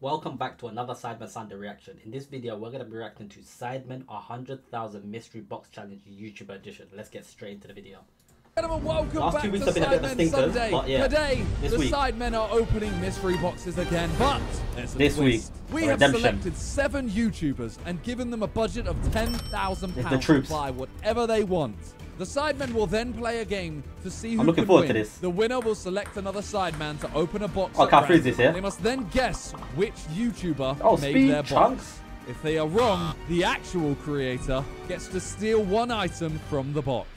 Welcome back to another Sidemen Sunday reaction. In this video, we're going to be reacting to Sidemen 100,000 Mystery Box Challenge YouTuber Edition. Let's get straight into the video. Gentlemen, welcome Last back two weeks to have been a bit of a Sidemen stinker, Sunday. but yeah, Today, this the week- Sidemen are opening mystery boxes again, but This week, we have selected seven YouTubers and given them a budget of ten thousand It's the pounds to buy whatever they want. The Sidemen will then play a game to see who I'm looking can forward to win. this. The winner will select another Sideman to open a box. Oh, can't freeze this, yeah? They must then guess which YouTuber Oh, made their chunks. box. If they are wrong, the actual creator gets to steal one item from the box.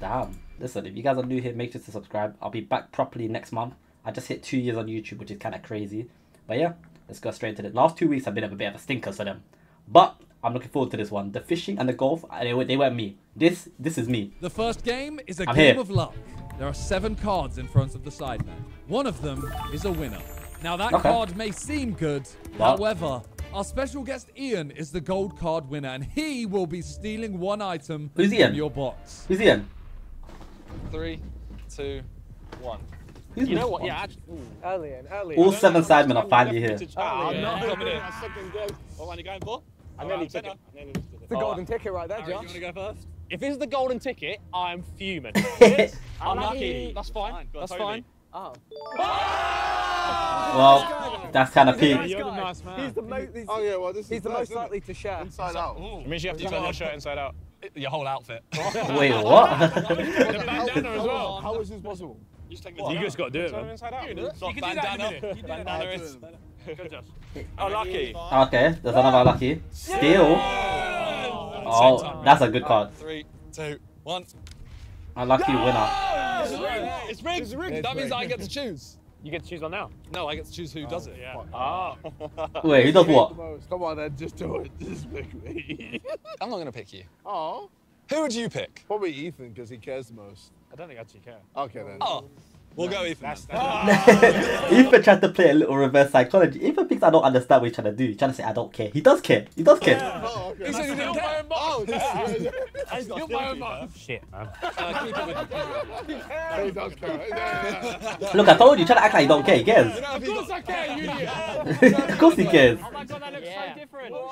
Damn. Listen, if you guys are new here, make sure to subscribe. I'll be back properly next month. I just hit two years on YouTube, which is kind of crazy. But yeah, let's go straight into it. Last two weeks have been a bit of a stinker for them. But I'm looking forward to this one. The fishing and the golf, uh, they, were- they weren't me. This this is me. The first game is a I'm game here. of luck. There are seven cards in front of the sideman. One of them is a winner. Now that Okay. card may seem good, What? however, our special guest Ian is the gold card winner, and he will be stealing one item Who's from Ian? your box. Who's Ian? Three, two, one. Who's You know what? one? Yeah, actually, Early and early. All seven sidemen are finally here. Yeah. no, coming in. Second What one are you going for? I nearly I'm took it. I nearly took it. It's the golden ticket right there, Harry, Josh. do you want to go first? If this is the golden ticket, I'm fuming. Unlucky. That's fine. That's fine. Oh. Ah! Well, that's kind of peak. You're the nice man. He's the most. He's, Oh yeah, well this he's the nice, most likely to share. Inside out. It means you have to turn your shirt inside out. Your whole outfit. Wait, what? bandana as well. How is this possible? You just got to do it, man. Inside out. You can do that in a minute. You Bandana I'll do is. it. Oh, lucky. okay, there's another lucky. Still. Oh, that's a good card. Three, two, one. Unlucky winner. It's rigged. It's rigged. That means I get to choose. You get to choose one now. No, I get to choose who oh, does it. Yeah. Oh. Wait, who does what? The most. Come on then, just do it. Just pick me. I'm not going to pick you. Oh, Who would you pick? probably Ethan because he cares the most. I don't think I actually care. Okay then. Oh, we'll go Ethan. then. Ethan tried to play a little reverse psychology. Ethan thinks I don't understand what he's trying to do. He's trying to say I don't care. He does care. He does care. Oh, okay. He said he didn't care. Oh, yeah. I still my own mind. Shit, man. Uh, keep it with you. he does care. Yeah. Look, I told you, trying to act like he don't care. He cares. You know, if he does- I care, you idiot. of course he cares. Oh my god, that looks Yeah. so different. Oh,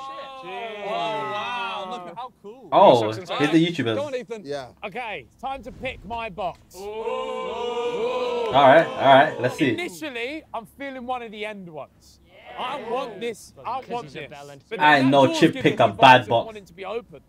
wow. Look at How cool. Oh, Sucks inside. here's the Go on, Ethan. yeah. Okay, time to pick my box. Alright, alright, let's see. Initially, I'm feeling one of the end ones. I want this. I want this. bellend. But I know Chip pick a bad vibes of box. wanting to be open.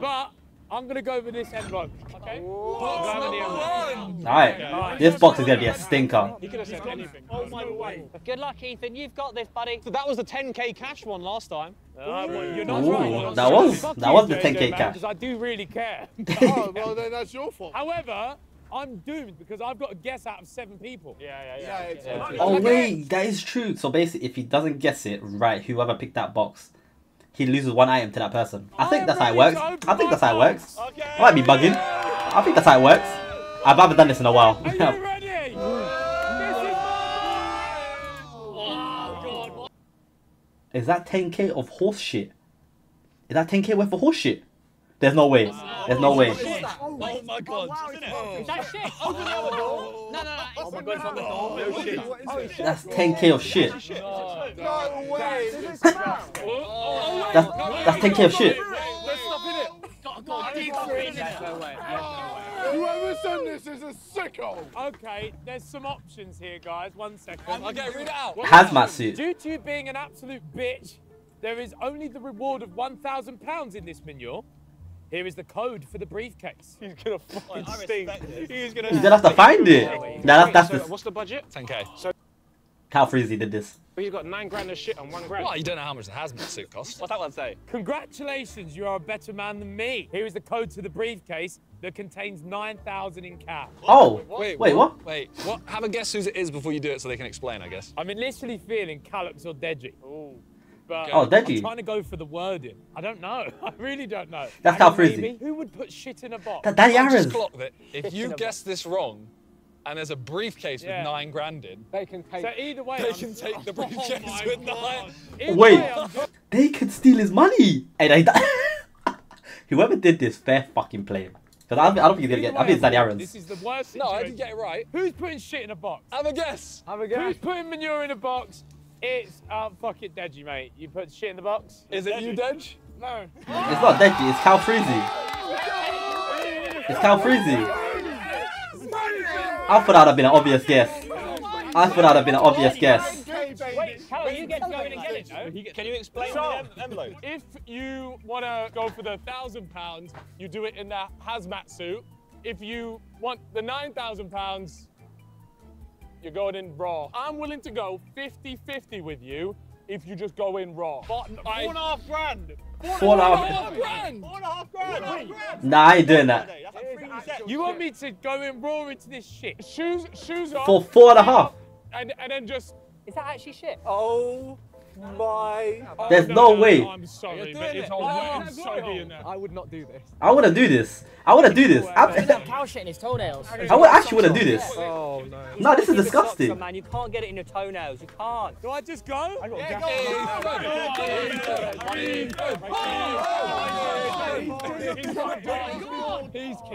But I'm gonna go with this envelope. Okay. Box Go with the number one. Alright, this box is gonna be a stinker. He could have said anything. Oh my way. Good luck, Ethan. You've got this, buddy. So that was the 10k cash one last time. You're not Ooh, right. that was- Fuck that you, was the 10K man, cash. Because I do really care. Oh, well then that's your fault. However, I'm doomed because I've got to guess out of seven people. Yeah, Yeah, yeah. okay. Oh wait, that is true. So basically, if he doesn't guess it right, whoever picked that box, he loses one item to that person. I think am that's how it works. I think my that's how it box. works. I might be bugging. I think that's how it works. I've haven't done this in a while. Are you ready? is Is that 10k of horse shit? Is that 10k worth of horse shit? There's no way. There's no way. Oh my god. Is that shit? Oh, Open the other door. No, no, no. Oh my god, it's on the door. Oh, no oh, shit. That's 10k of shit. No way. That's that's 10k of shit. Let's stop in it. No way. Whoever sent this is a sicko. Okay, there's some options here, guys. One second. Okay, read it out. Hazmat suit. Due to you being an absolute bitch, there is only the reward of £1,000 in this menu. Here is the code for the briefcase. He's gonna fucking stink. He's gonna. You don't have to find it. Nah, that's that's So the what's the budget? 10k. So Cal Freezy did this. he's got nine grand of shit and one grand. Well, you don't know how much the hazmat suit costs. What's that one say? Congratulations, you are a better man than me. Here is the code to the briefcase that contains 9,000 in cash. Oh, Wait, wait, what? Wait, what? Have a guess whose it is before you do it so they can explain, I guess. I'm literally feeling Callux or Deji. But Oh, Deji. I'm trying to go for the wording. I don't know. I really don't know. That's how Cal Freezy. maybe? Who would put shit in a box? That Daddy I'll just Aaron's. clock that if you in a guess this wrong and there's a briefcase Yeah. with nine grand in, They can take. So either way, they I'm- can take the Oh briefcase my with God. nine. Either Wait. way, They could steal his money. And I, whoever did this, fair fucking play. Because I, don't- I don't think he's gonna get. I think it's way, Daddy I'm good. Aaron's. This is the worst No, I didn't get it right. Who's putting shit in a box? Have a guess. Have a guess. Who's putting manure in a box? It's um, fuck it, Deji, mate. You put shit in the box. Is it you, Dej? No. It's not Deji, it's Cal Freezy. It's Cal Freezy. I thought that'd have been an obvious guess. I thought that'd have been an obvious guess. Wait, Callum, you get to go in and get it, no? Can you explain So- the envelope? If you want to go for the thousand pounds, you do it in the hazmat suit. If you want the nine thousand pounds, you're going in raw. I'm willing to go 50-50 with you if you just go in raw. But I, Four and a half grand. Four and a half. half grand. Four and a half grand. Nah, I ain't doing that. That's like three sets. You want me to go in raw into this shit? Shoes, shoes off. For four and a half. And, and then just. Is that actually shit? Oh my. oh, There's no way. I'm sorry, You're but doing it's it. all Oh, wet and soggy in there. I would not do this. I wanna do this. I wanna do this. I, Cow shit in his toenails. I would actually wanna do this. Oh no. No, this is Keep socks disgusting. on, man. You can't get it in your toenails. You can't. Do I just go? I Yeah,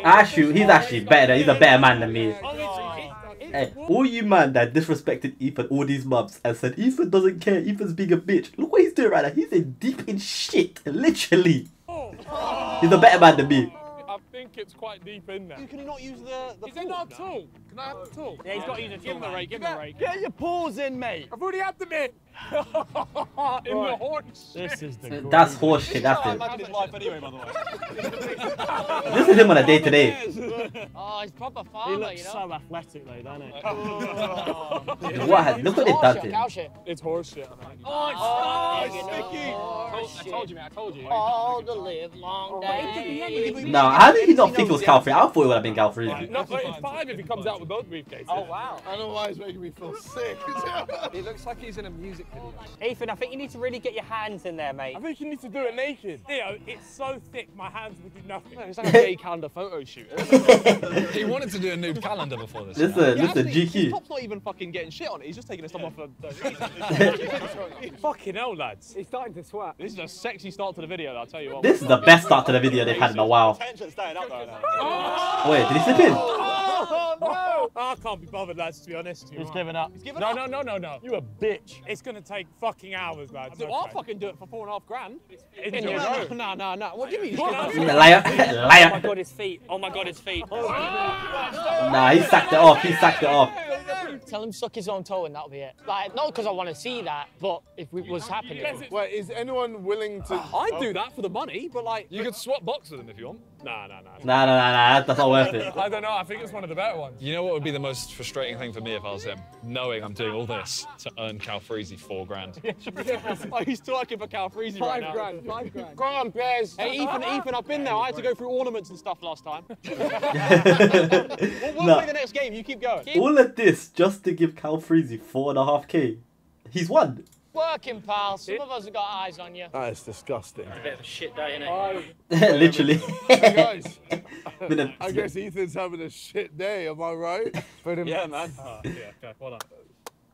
Actually, he's actually better. He's a better man than me. Hey, all you man that disrespected Ethan all these months and said Ethan doesn't care, Ethan's being a bitch. Look what he's doing right now. He's in deep in shit, literally. Oh. He's a better man than me. I think it's quite deep in there. Can you not use the the Is it not a tool? Can I have the tool? Yeah, he's got to use a Give him the rake, give him the rake. Get your paws in, mate. I've already had the bit. in the horse. This is the. That's horse shit, that's I it. imagine his life anyway, by the way. This is him on a day to day. Oh, he's proper He farmer, looks you know. so athletic though, doesn't he? What? has- Look what they've done to him. Cow shit. It's horse shit. Oh, it's oh, sticky. I told you, man. I told you. All the live long day. No, how did he not think it was Calfrey? I thought it would have been Calfrey. No, but it's five if he comes out with both briefcases. Oh, wow. I don't know why it's making me feel sick. He looks like he's in a music video. Ethan, I think you need to really get your hands in there, mate. I think you need to do it naked. Theo, it's so thick, my hands would do nothing. It's like a gay calendar photo shoot. He wanted to do a nude calendar before this. Listen, listen, His GQ. top's not even fucking getting shit on it. He's just taking his top off for. Fucking hell, lads. He's starting to sweat. This is a sexy start to the video, I'll tell you what. This is the best start to the video they've had in a while. Wait, did he slip in? Oh, Oh. I can't be bothered, lads, to be honest. He's giving up. He's giving No, up. no, no, no, no. You a bitch. It's gonna take fucking hours, lads. So I'll fucking do it for four and a half grand. Enjoy. No, no, no, no. What do you mean? He's giving up? Liar, Oh my god, his feet. Oh my god, his feet. Oh, nah, he sacked it off. He sacked it off. Tell him suck his own toe and that'll be it. Like, not because I want to see that, but if it was happening. Wait, is anyone willing to? Uh, I'd do oh. that for the money, but like. You could swap box with him if you want. Nah, nah, nah. Nah, nah, nah, nah. That's not worth it. I don't know. I think it's one of the better ones. You know what would be the most frustrating thing for me if I was him? Knowing I'm doing all this to earn Calfreezy four grand. oh, he's talking for Cal Freezy right now. grand, five grand. Go on, Bears. Hey, Ethan, Ethan, I've been there. I had to go through ornaments and stuff last time. We'll, we'll Nah. play the next game. You keep going. All of this just to give Cal Freezy four and a half K. He's won. Working, pal. Some of us have got eyes on you. That is disgusting. A Bit of a shit day, innit? Literally. Guys, Been a- I guess Ethan's having a shit day. Am I right? Yeah, man. Oh, yeah, okay, well done.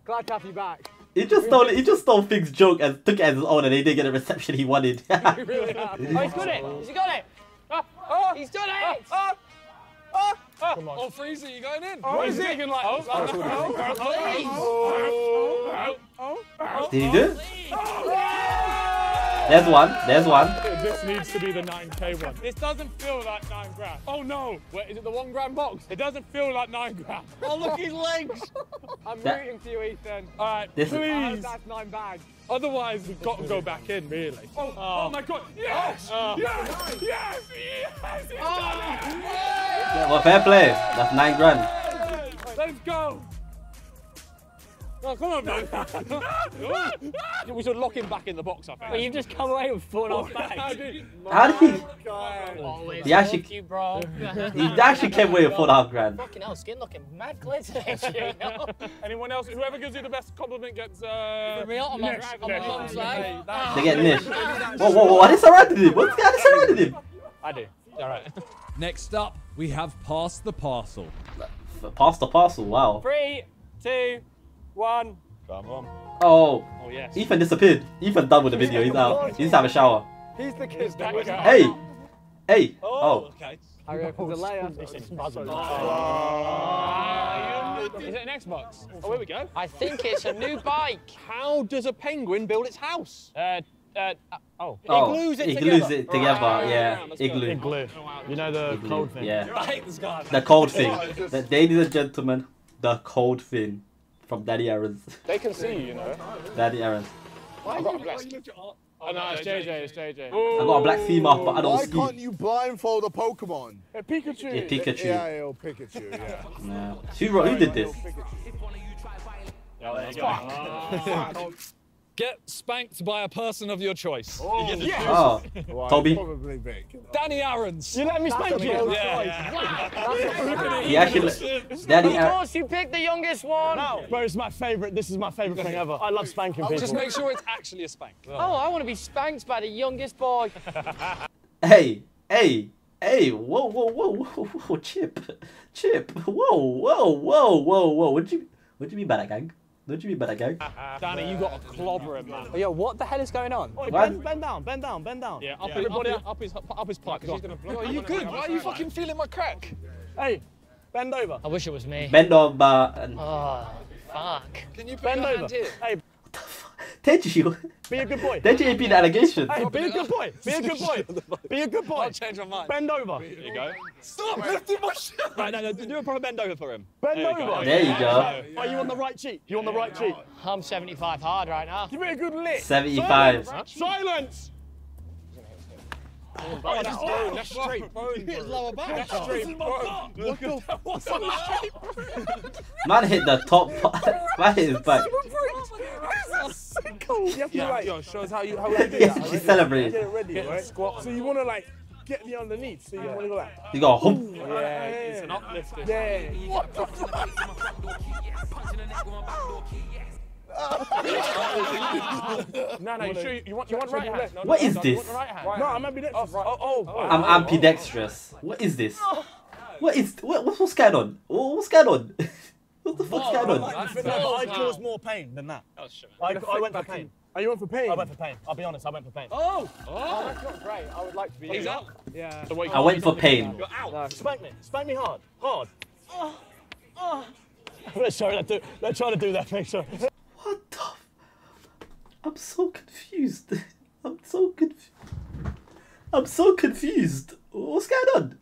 Glad to have you back. he just stole he just stole Fig's joke and took it as his own and he didn't get the reception he wanted. he Really have. Oh, he's got it. He's got it? oh He's done it. Oh, oh. Come on. Oh, Freezy, you going in? What is it? Like, oh, oh, oh, oh, Did he do it? There's one. There's one. This needs to be the 9k one. This doesn't feel like 9 grand. Oh no! Wait, is it the one grand box? It doesn't feel like 9 grand. Oh, look his legs. I'm That- rooting for you, Ethan. Alright, This is- please. that's 9 bags. Otherwise, we've got to go back in, really. Oh, oh. Ah. my god. Yes! Oh. Yes! Yes! Yes! It's oh. done Yeah, well, fair play. That's nine grand. it! Let's go! Oh, come on, man. we should lock him back in the box, I But think. you've just come away with four and a half bags. How did he? Always He actually- you, bro. He actually came away with four and a half grand. Fucking hell, skin looking mad clear today, you know? Anyone else? Whoever gives you the best compliment gets. Uh, For real? On my- Nish. on my Nish. mum's side? They get Nish. Whoa, whoa, whoa! I just surrounded him. What's I just surrounded him? I do. All right. Next up, we have Pass the Parcel. Pass the parcel. Wow. Three, two, one. Come on. Oh, Oh, yes. Ethan disappeared. Ethan done with the video. He's out. He's have a shower. He's the kid. Hey, hey. Oh, okay. Harry opens a layer. This is buzzing. Oh, Is it an Xbox? Oh, here we go. I think it's a new bike. How does a penguin build its house? Uh, uh, uh, oh. Oh, Igloos it he together. glues it together. Right, yeah, let's go. igloo. Igloo. You know the Igloo, cold thing. Yeah, I hate this guy. the cold thing. The, ladies and gentlemen, the cold thing from Danny Aarons. They can see you, you know. Danny Aarons. I've got a black. Oh, no, it's JJ, it's JJ. I got a black female, but I don't Why ski. can't you blindfold a Pokemon? Hey, Pikachu. Yeah, Pikachu. Yeah, yeah, Pikachu, yeah. Yeah. Who, who did this? Ah. Get spanked by a person of your choice. Oh, oh. Why, Toby. Probably big. Danny Aaron's. You let me spank you? Yeah, he actually. Daddy Of course, you picked the youngest one. No. Bro, it's my favourite. This is my favourite thing ever. I love spanking people. Just make sure it's actually a spank. Oh, oh I want to be spanked by the youngest boy. Hey, hey, hey, whoa, whoa, whoa, whoa, whoa, Chip, Chip, whoa, whoa, whoa, whoa, whoa. What do you, what do you mean by that, gang? What do you mean by that, gang? Danny, you got a clobber him, man. Oh, Yo, what the hell is going on? Oi, bend, bend down, bend down, bend down. Yeah, up, his, Everybody up, his, up his up his pipe. 'cause he's. Are you good? Why are you fucking feeling my crack? Hey, bend over. I wish it was me. Bend over and Oh, fuck. Can you put Bend your over. hand here? Hey, Deji, be a good boy. Deji ain't been allegation. Hey, be a good boy. Be a good boy. Be a good boy. I'll change my mind. Bend over. There you go. Stop lifting my shit. Right, no, no, do a proper bend over for him. Bend over. There you go. Are you on the right cheek? You on the right cheek? I'm 75 hard right now. Give me a good lick. 75. Silence. Oh, oh that's bone. That's straight bone. His lower back. That's straight bone. What the? What's on the straight? Man hit the top part. Man hit his back. You have to Yeah, like yo, shows how you how you do that. She's celebrating. get it ready, right? So you want to like get the underneath. So you want to go like. You got a hump. Yeah, It's an uplifting. yeah. What the fuck? No, no, you sure you, you want you want right hand? No, What no, is no, this? right hand. No, I'm ambidextrous. Oh, oh, oh. I'm ambidextrous. What is this? What is what, what's what's going on? What- What's going on? What the fuck's going on? No, I caused more pain than that. Oh, shit. I, I went for pain. Are oh, you on for pain? I went for pain. I'll be honest, I went for pain. Oh, Oh, That's not great. I would like to be. he's out. Yeah. The way I went for pain. You're out. Spank me. Spank me hard. Hard. Oh, oh. let's try to do. Let's try to do that. Make sure. What the? f- I'm so confused. I'm so confused. I'm so confused. What's going on?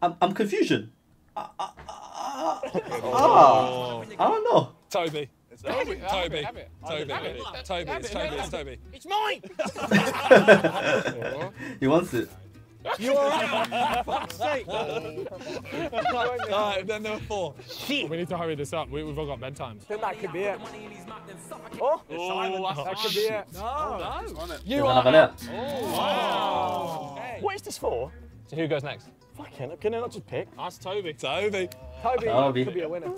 I'm, I'm confusion. Ah, ah, ah, ah. I don't know. Toby. Toby, Toby. have Toby. Toby. It's Toby. It's Toby. It's mine. he wants it. You alright? Fuck's sake. Alright, then there were four. We need to hurry this up. We, we've all got bedtimes. That could be it. Oh, Oh, that could be it. There's another there. What is this for? So who goes next? Fucking, can I not just pick? Ask Toby. Toby. Toby, Toby. could be a winner.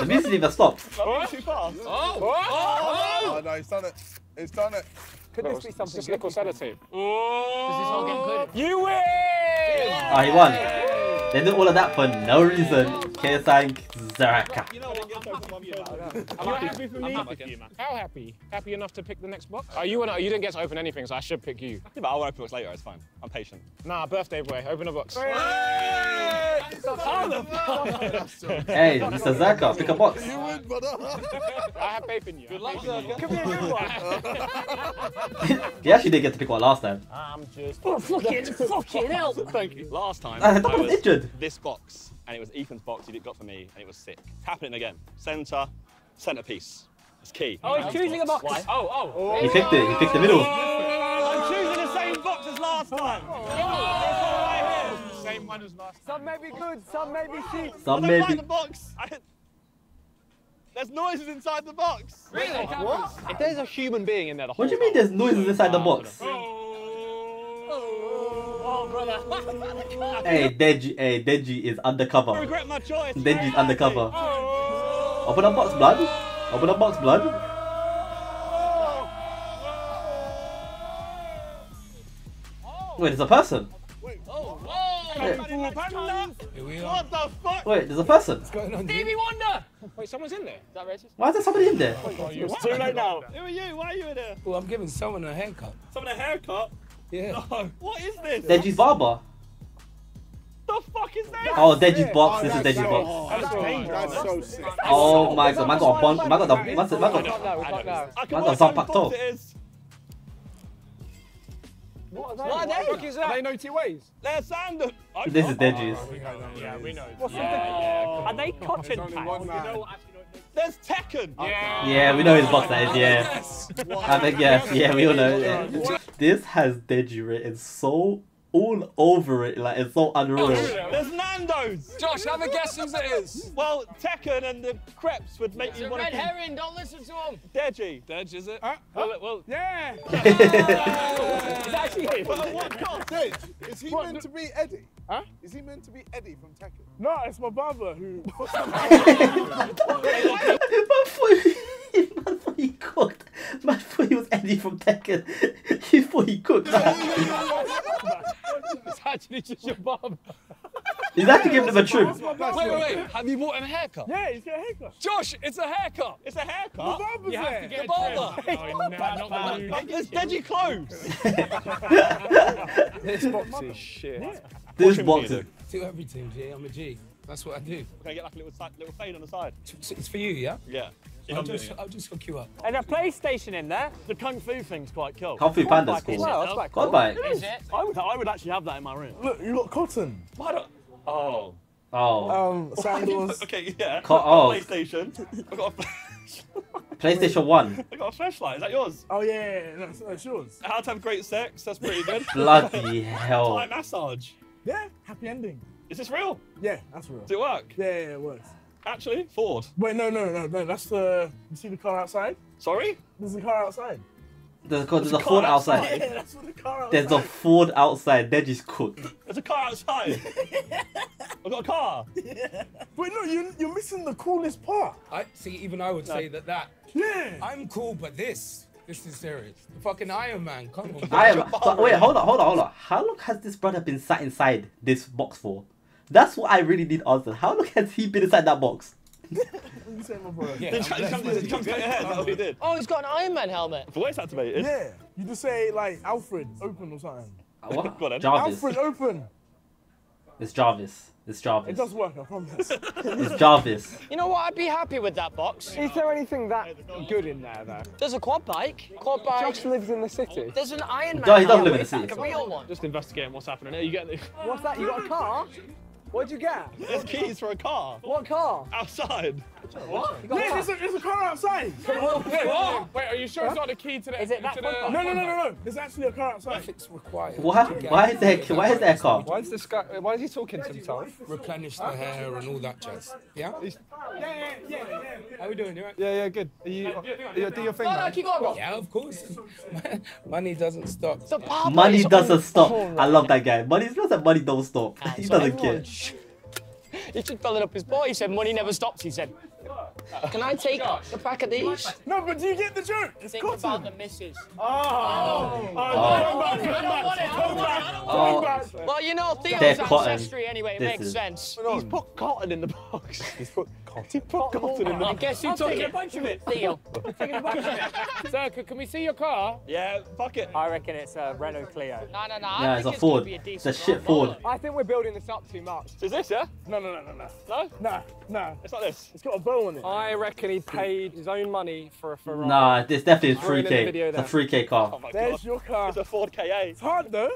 The music never stopped. Oh, too fast. Oh. Oh. Oh, oh, no, he's done it. He's done it. Could this be something Just good? nickel sedative. Does this all get included? You win! Oh, he won. They did all of that for no reason. KSI Zerkaa. I'm happy for me. How happy? Happy enough to pick the next box? Oh, you wanna, you didn't get to open anything, so I should pick you. Yeah, but I'll open box later. It's fine. I'm patient. Nah, birthday boy, open a box. Hey, Mr. Zerkaa, pick a box. You win, brother. I have faith in you. Good luck, Could be a good one. He actually did get to pick one last time. I'm just. Oh, fucking, fucking hell. Thank you. Last time, I thought I I was was injured. this box, and it was Ethan's box he got for me, and it was sick. It's happening again. Centre, centrepiece. It's key. Oh, he's choosing a box. Oh, oh. He oh. picked it. He picked the middle. I'm choosing the same box as last time. Oh. Same one as last. Some may be good, some may be cheap. Some I don't the box. I... There's noises inside the box. Really? What? If there's a human being in there, the whole What do you mean there's noises inside the box? Oh, Oh, brother. Hey, Deji, hey, Deji is undercover. regret my choice. Deji's undercover. Oh. Open up box, blood. Open up box, blood. Wait, there's a person. Oh, wait, What the fuck? wait, there's a person. Stevie Wonder. Wait, someone's in there. Is that racist? Why is there somebody in there? It's too late now. Who are you? Why are you in here? Well, I'm giving someone a haircut. Someone a haircut? Yeah. No. What is this? Deji's barber. the fuck is this? Oh, Deji's box. Oh, This is Deji's so- box. That's Oh, dangerous. That's so sick. Oh my god, man got a bunch. Man got the. Man got, man got, can't know, we can't. I can Man got out Zampac whose top. box it is. What are they? Are they naughty ways? They're sand. this is oh, Deji's. Yeah, we know. Are they cotton There's only packs? one man. There's Tekken. Oh, yeah. Yeah, we know his box that is. Yeah. I think yes. Yeah, we all know. Yeah. This has Deji written so all over it. Like it's so unreal. There's Nando's. Josh, have a guess whose it is. Well, Tekken and the crepes would make It's you a want red to herring, don't listen to him. Deji. Dej, is it? Huh? Well, well, Yeah. It's actually him. But at what cost? Dej, is he What, meant the- to be Eddie? Huh? Is he meant to be Eddie from Tekken? No, it's my barber who. man thought he, man thought he cooked. Man thought he was Eddie from Tekken. He thought he cooked. It's actually just your barber. He's actually giving him a trim. wait, wait, wait. Have you bought him a haircut? yeah, he's got a haircut. Josh, it's a haircut. It's a The haircut. barber's You have there. to get a barber. Oh, no, not the blue. It's Deji clothes. This box is shit. This him, box Peter. is. do everything, G. I'm a G. That's what I do. Can I get like a little, little fade on the side? It's it's for you, yeah? Yeah. If I'll I'm just. I'll just hook you up. And a PlayStation in there. The Kung Fu thing's quite cool. Kung Fu Panda's cool. Well, that's quite God cool. bike. Is it? I would, I would actually have that in my room. Look, you got cotton. Why don't... Oh. Oh. Um, sandals. Okay, yeah. Co- oh. PlayStation. I've got a flash. PlayStation 1. I got a flashlight. Is that yours? Oh yeah, yeah, yeah. That's, that's yours. How to have great sex? That's pretty good. Bloody hell. Thai massage. Yeah, happy ending. Is this real? Yeah, that's real. Does it work? Yeah, yeah, it works. Actually, Ford. Wait, no, no, no, no. That's the. You see the car outside? Sorry? There's a car outside. There's, a- there's a car Ford outside. outside. Yeah, that's what the car outside. There's a Ford outside. They're just cooked. There's a car outside. I've got a car. Wait, no, you you're missing the coolest part. I see. Even I would say that that Yeah. I'm cool, but this, this is serious. The fucking Iron Man. Come on. I am. But wait, hold on, hold on, hold on. How long has this brother been sat inside this box for? That's what I really need answered. How long has he been inside that box? You say my brother. Yeah, Did you I'm come blessed. to your head? That's what he did. Oh, he's got an Iron Man helmet. The voice activated. Yeah. You just say like Alfred, open or something. What? Go on. Jarvis. Alfred, open. It's Jarvis. It's Jarvis. It does work, I promise. It's Jarvis. You know what? I'd be happy with that box. Is there anything that good in there, though? There's a quad bike. Quad bike. Josh lives in the city. There's an Iron Man. No, he doesn't live in the Like city. a real one. Just investigating what's happening here. You get the... What's that? You got a car? What'd you get? There's keys for a car What car? outside. What? You a yeah, car? there's a, there's a car outside. What? Wait, are you sure it's not the key to the? Is it that to one? the... No, no, no, no, no. There's actually a car outside. Ethics required. Why? Why is there? Why is there a car? Why is this guy? Why is he talking to himself? Replenish the hair and all that jazz. Yeah? Yeah, yeah, yeah, yeah. How we doing? You right? Yeah, yeah, good. Are you, you do your thing, No, no, keep going, bro. Yeah, of course. Money doesn't stop. The power Money is doesn't stop. Oh, I love that guy. Money feels like money don't stop. Ah, he So doesn't care. everyone sh- He just fell up his boy. He said, money never stops. He said, can I take a pack of these? No, but do you get the joke? It's Think about the missus. Oh, oh, come back, come back, come back, come back. Well, you know, They're Theo's cotton. ancestry anyway. It This makes is- sense. He's put cotton in the box. He's put cotton. He put Oh, cotton in the box. I box. guess you took a bunch of it, Theo. Sir, can we see your car? Yeah, fuck it. I reckon it's a Renault Clio. No, no, no. Yeah, I it's a Ford. It's a shit. Ford. I think we're building this up too much. Is this, yeah? No, no, no, no, no. No? Nah, nah. It's not this. It's got a bow on it. I reckon he paid his own money for a Ferrari. Nah, this definitely is Throw it in 3k. video It's a then. 3k car. Oh my There's god. your car. It's a Ford KA. It's hard though.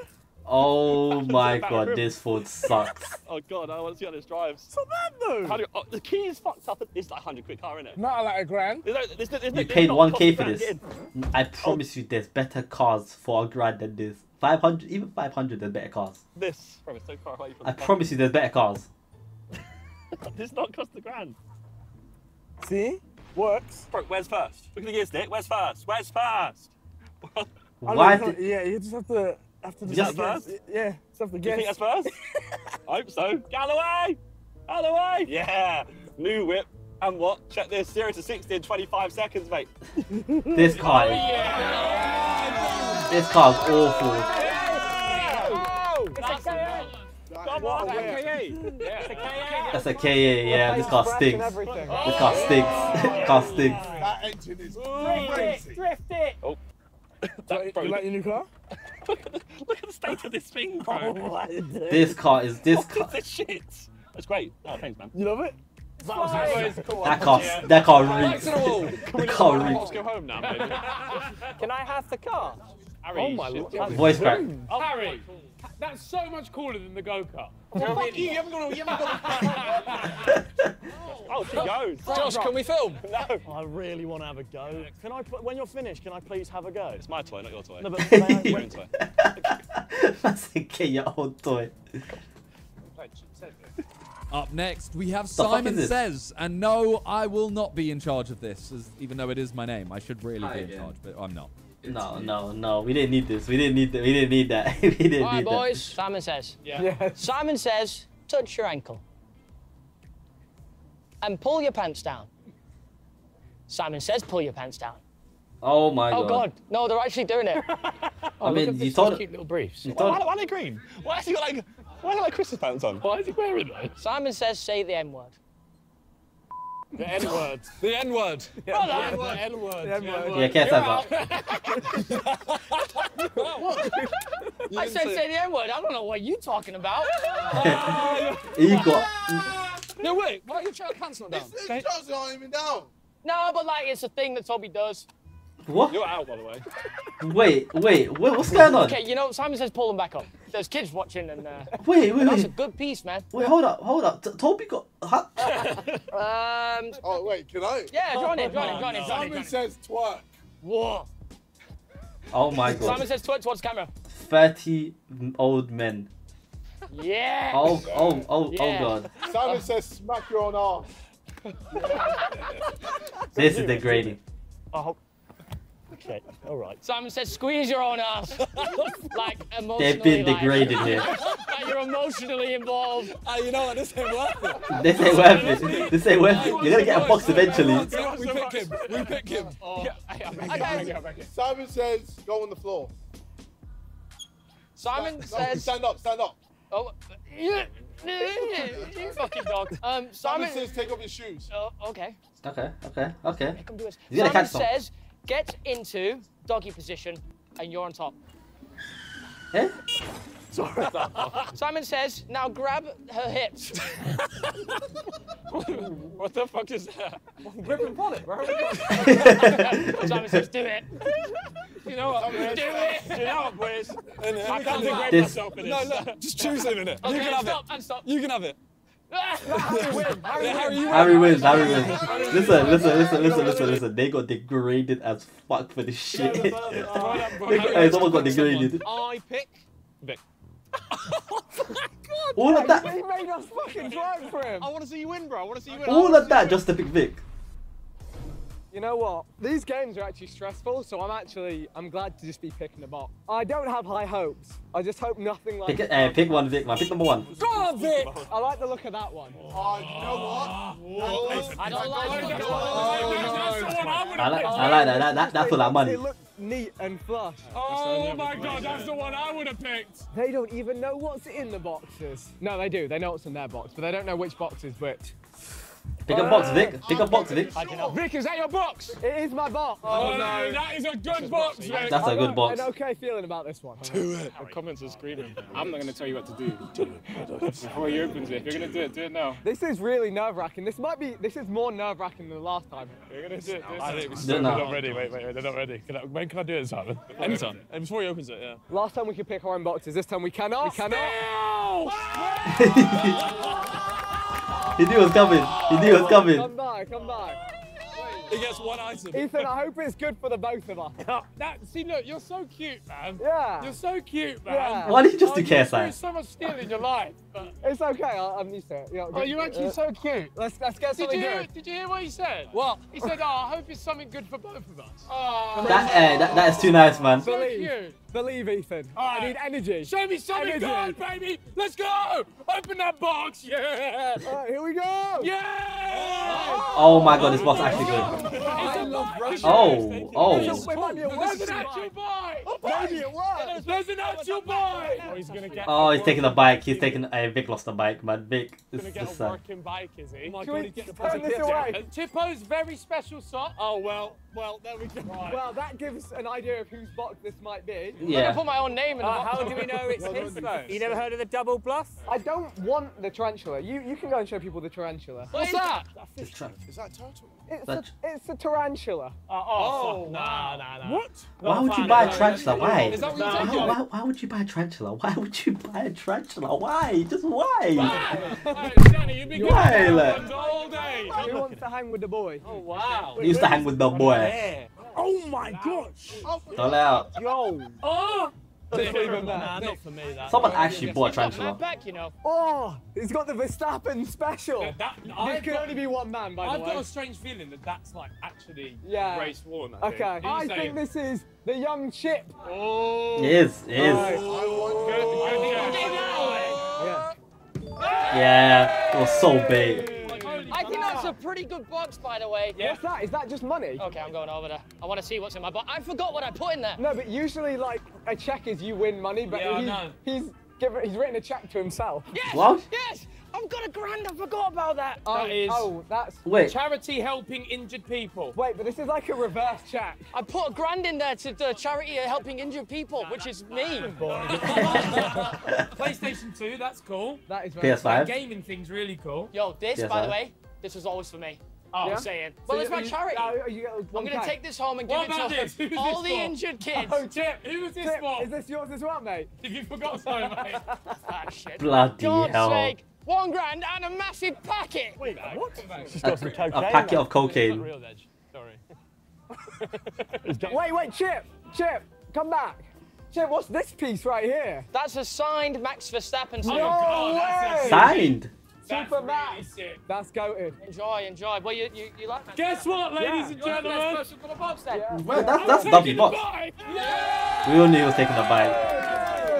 Oh my god, room. this Ford sucks. Oh god, I want to see how this drives. It's not bad though. How do you, oh, the key is fucked up. It's like a 100 quid car, innit? Not it? Not like a grand. There's no, there's, there's, You there's paid 1k for this. in. I promise you, there's better cars for a grand than this. 500, even 500, there's better cars. This. Bro, it's so far away from I promise you, there's better cars. This not cost a grand. See? Works. Bro, where's first? Look at the gear stick. Where's first? Where's first? I know Why did, Yeah, you just have to have to Just guess. first? Yeah, just have to Do you think that's first? I hope so. Galloway! Galloway! Yeah! New whip. And what? Check this. 0 to 60 in 25 seconds, mate. this car is, oh, this car is awful. Come on, That's a KA, yeah, this car stinks. Everything. This car stinks. this car stinks. That engine is crazy. Drift it. Oh. So, That, you like your new car? Look at the state of this thing, bro. Oh this car is this Look car. at this shit. That's great. Oh, thanks, man. You love it? That car. That car reeks. That car reeks. Let's reeks. go home now, baby. Can I have the car? Harry, Oh my shit. lord. Voice crack. Oh, Harry, that's so much cooler than the go-kart. Fuck you, you haven't got you haven't got Oh, she goes. Josh, can we film? No. I really want to have a go. Can I, when you're finished, can I please have a go? It's my toy, not your toy. No, but can I, Your own toy. I said, get your own toy. Up next, we have The Simon? Says. And no, I will not be in charge of this, as, even though it is my name. I should really Hi be in again. charge, but I'm not. No, no, no. We didn't need this. We didn't need that. We didn't need that. we didn't All right, need boys. Simon says. Yeah. Simon says, touch your ankle. And pull your pants down. Simon says, pull your pants down. Oh my Oh, god. Oh god. No, they're actually doing it. I mean, you told. Cute little briefs. You Why, why, why are they green? Why has he got like, why has he like Christmas pants on? Why is he wearing those? Simon says, say the N word. The N-word. The N word. The N-word. The N-word. Yeah, Kev says that. I said, say the N word. I don't know what you're talking about. You got. No, wait. Why are your child pants not down? This shot's not even down. no, but like, it's a thing that Toby does. What? You're out, by the way. Wait, wait. Wait, what's going on? Okay, you know, Simon says, pull them back up. There's kids watching, and uh, Wait, wait, that's a good piece, man. Wait, hold up, hold up. T- Toby got. Huh? Um, Oh, wait, can I? yeah, join in, join in, join in, join in. Simon says twerk. Whoa. Oh my god. Simon says, twerk towards camera. 30 old men. Yeah. Oh, oh, oh, Yeah. oh god. Simon says smack your own ass. This is degrading. I hope. Okay, all right. Simon says, squeeze your own ass. like, emotionally. They've been like- degraded here. like you're emotionally involved. Ah, you know what? This ain't worth it. This ain't worth it. This ain't worth it. You're gonna get a box eventually. You know what? We pick him. We pick him. Okay. Simon says go on the floor. Simon No, says, stand up, stand up. oh, you fucking dog. Um, Simon Simon says take off your shoes. Oh, okay. Okay, okay, okay. Come do it. You gotta Simon catch says, get into doggy position, and you're on top. Eh? Simon says, now grab her hips. What the fuck is that? Grip and pull it, bro. Simon says, do it. You know what, Briz? Do it. You know what, Briz? I can't degrade This- myself in No, this. no. look, Just choose him in it. You Okay, can have stop it. and stop. You can have it. Harry win. Harry Yeah, win. Harry, you Harry wins, Harry wins. Listen, listen, listen, listen, listen, listen. They got degraded as fuck for this shit. They got- hey, someone got degraded. I pick Vic. oh my god! All of that, He made us fucking drive for him. I want to see you win, bro. I want to see you win. all of that just to pick Vic. You know what? These games are actually stressful, so I'm actually I'm glad to just be picking a box. I don't have high hopes. I just hope nothing like. Pick, it- eh, pick one Vic, man. Pick number one. Go on, Vic. I like the look of that one. Oh, you know what? I don't like it. I like, I like that. that, that that's all that money. It looks neat and flush. Oh my god, that's the one I would have picked. They don't even know what's in the boxes. No, they do. They know what's in their box, but they don't know which box is which. Pick a box, Vic. Pick a box, Vic. Vic, is that your box? It is my box. Oh, oh no, that is a good box, Vic. That's a I've good got box. An okay feeling about this one. Do it. The comments are screaming. I'm not going to tell you what to do. Before you opens it, if you're going to do it, do it now. This is really nerve-wracking. This might be. This is more nerve-wracking than the last time. You're going to do it. Do I think it's Do still it they're not ready. Wait, wait, wait, they're not ready. Can I, when can I do it, Simon? Anytime. And before he opens it, yeah. Last time we could pick our own boxes. This time we cannot. We cannot. he knew it was coming. He knew it was coming. Come back. Come back. He gets one item. Ethan, I hope it's good for the both of us. That, see, look, you're so cute, man. Yeah. You're so cute, man. Yeah. Why did you just Oh, do you've care been through sign? so much stealing in your life. But, It's okay. I, I'm used to it. Yeah, oh, you're actually uh, so cute. Let's let's get Did something you, hear, good. did you hear what he said? What? He said, oh, I hope it's something good for both of us. Oh, That, eh, that, that is too nice, man. so Believe. cute. Believe, Ethan. All I need energy. Show me something Energy. good, baby. Let's go. Open that box. Yeah. All right, here we go. Yeah. Oh my god, this box is actually good. It's a love Russia. Oh, oh. It might be a There's an actual bike. Maybe it was. There's an actual bike. Oh, he's gonna get. Oh, he's taking the bike. He's taking. Vic lost the bike, man. Vic, He's this gonna is get a sad. working bike, is he? Oh my Should god, we he's getting the turn this positive. away? Tippo's very special sock. Oh, well, well, there we go. Well, that gives an idea of whose box this might be. I'm gonna put my own name in the Uh, box. how do we know it's his though? You never heard of the double bluff? I don't want the tarantula. You you can go and show people the tarantula. What's that? Is that turtle? It's a, it's a tarantula. Oh, oh, oh nah, nah, nah. What? Why would you buy a tarantula? Why? Is that what you're Why, why, why would you buy a tarantula? Why would you buy a tarantula? Why? Just why? Hey, Danny, you've been Why, like- all day. Who wants to hang with the boy? Oh wow. He used to hang with the boy. Oh my gosh. Don't out. Yo. Oh. Just leave him there. Nah, not for me, that. Someone actually bought a Got tarantula. back, you know. Oh, he's got the Verstappen special. That, This I've can got, only be one man, by I've the way. I've got a strange feeling that that's like actually Yeah. race one. I. Okay, You I say think this is the young chip. Oh. It is. It is. Right. Good, good guess. Yeah. Yeah. It was so big. I think that's a pretty good box, by the way. What's that? Is that just money? Okay, I'm going over there. I want to see what's in my box. I forgot what I put in there. No, but usually, like, a check is you win money, but Yeah, I he's, he's, given, he's written a check to himself. Yes! What? Yes! I've got a grand. I forgot about that. Oh, is- oh, that's. Wait. Charity helping injured people. Wait, but this is like a reverse check. I put a grand in there to the charity helping injured people, which is me. PlayStation 2, that's cool. That is very PS5. That gaming thing's really cool. Yo, this, Yes, by the way, this was always for me. Oh, Yeah? I'm saying. Well, it's my you- charity. oh, you I'm gonna take this home and give What it to Who's all the for? injured kids. Oh, Chip, who was this Tip, for? is this yours as well, mate? If you forgot so, mate. Ah, shit. Bloody God's hell. sake. One grand and a massive packet. Wait, what? She's A, got some cocaine. a packet of cocaine. Real edge. Sorry. Wait, wait, Chip, Chip, come back. Chip, what's this piece right here? That's a signed Max Verstappen No suit. God, that's way! Signed. That's Super really Max. sick. That's goated. Enjoy, enjoy. Well, you, you, you like Max Guess what, ladies Yeah. and You're the best gentlemen? person for the box then. Yeah. Well, that's that's I'm Dubby taking box. Yeah! We all knew he was taking the bike.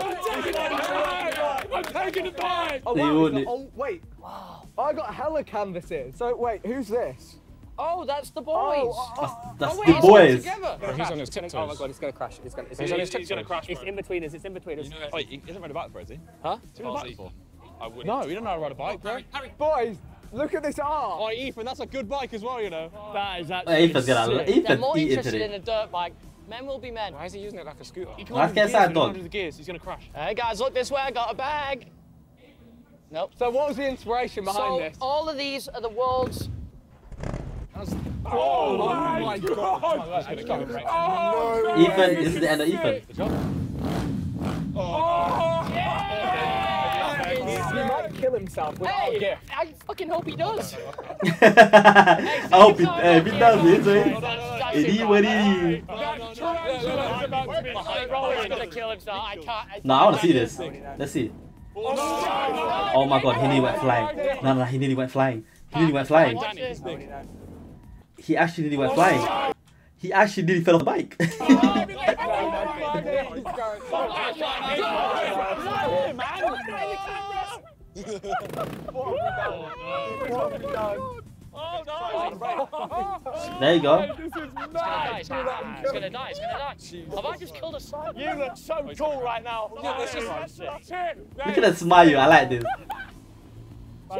I'm taking the bike. I'm taking the bike. Oh, You wow, wouldn't- got- oh, wait. Wow. I got hella canvases. So, wait, who's this? Oh, that's the boys. Oh, oh, oh That's Oh, wait, the boys. together. Bro, he's on his tiptoes. Oh my god, it's gonna crash. It's gonna. It's, He's on his He's gonna tiptoes. crash. it's in between us. It's in between us. Wait, he hasn't read about before, has he? Huh? Has he read about before? I wouldn't. No, you don't know how to ride a bike, bro. Harry, Boys, look at this art. Oh, Ethan, that's a good bike as well, you know. That is Hey, actually. Ethan's gonna They're more interested in today. a dirt bike. Men will be men. Why is he using it like a scooter? He can't Let's do get the gears, inside, dog. the gears. He's gonna crash. Hey guys, look this way. I got a bag. Nope. So, what was the inspiration behind So this? all of these are the world's. Oh, oh, my god. no oh, Ethan, this is the end of Ethan. He might kill himself without a Hey, gift. I fucking hope he does. I hope he, eh, if he does it, so That's it is it, what it man. is. He's gonna kill himself. I can't. No, I want to see this. Let's see. Oh my god, he nearly went flying. No, no, he nearly went flying. He nearly went flying. He actually nearly went flying. He actually nearly fell off the bike. There you go. He's gonna die. He's gonna die. He's gonna die. He's gonna die. Have I just killed a son? You look so cool right now. Yeah, this is- That's it. Look at that smile. You. I like this. Oh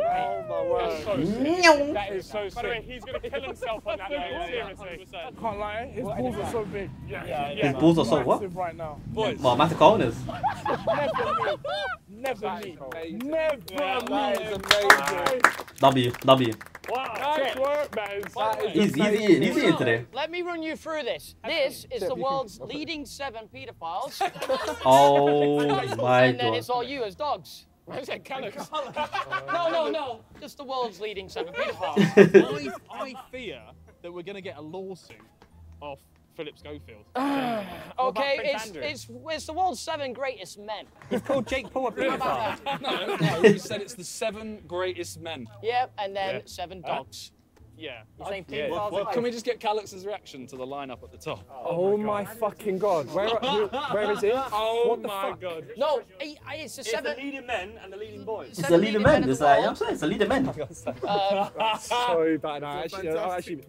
my word. That is so sick. he's gonna kill himself on that note. Seriously. I can't lie, his balls are so big. Yeah, His balls are so what? Massive right now. Boys. Well, massive corners. Never me. Never That is me. amazing. W, W. Nice work, man. He's, he's he's eating today. Let me run you through this. This is the world's leading seven pedophiles. Oh my god. and then it's all you as dogs. I said callous. No, no, no. Just the world's leading seven pedophiles. I, I fear that we're gonna get a lawsuit off Philip Schofield. Okay, it's, it's it's the world's seven greatest men. He's called Jake Paul a pedophile. No, no, he said it's the seven greatest men. Yep, and then seven dogs. Yeah. You're saying Yeah. Well, can we just get Callux's reaction to the lineup at the top? Oh, my fucking god. Where, who, where is it? Oh what the my fuck? god. No, hey, hey, it's a It's seven. the leading men and the leading boys. It's the leader men. It's like, I'm saying, it's the leading men. Um, so bad. I actually, I'm actually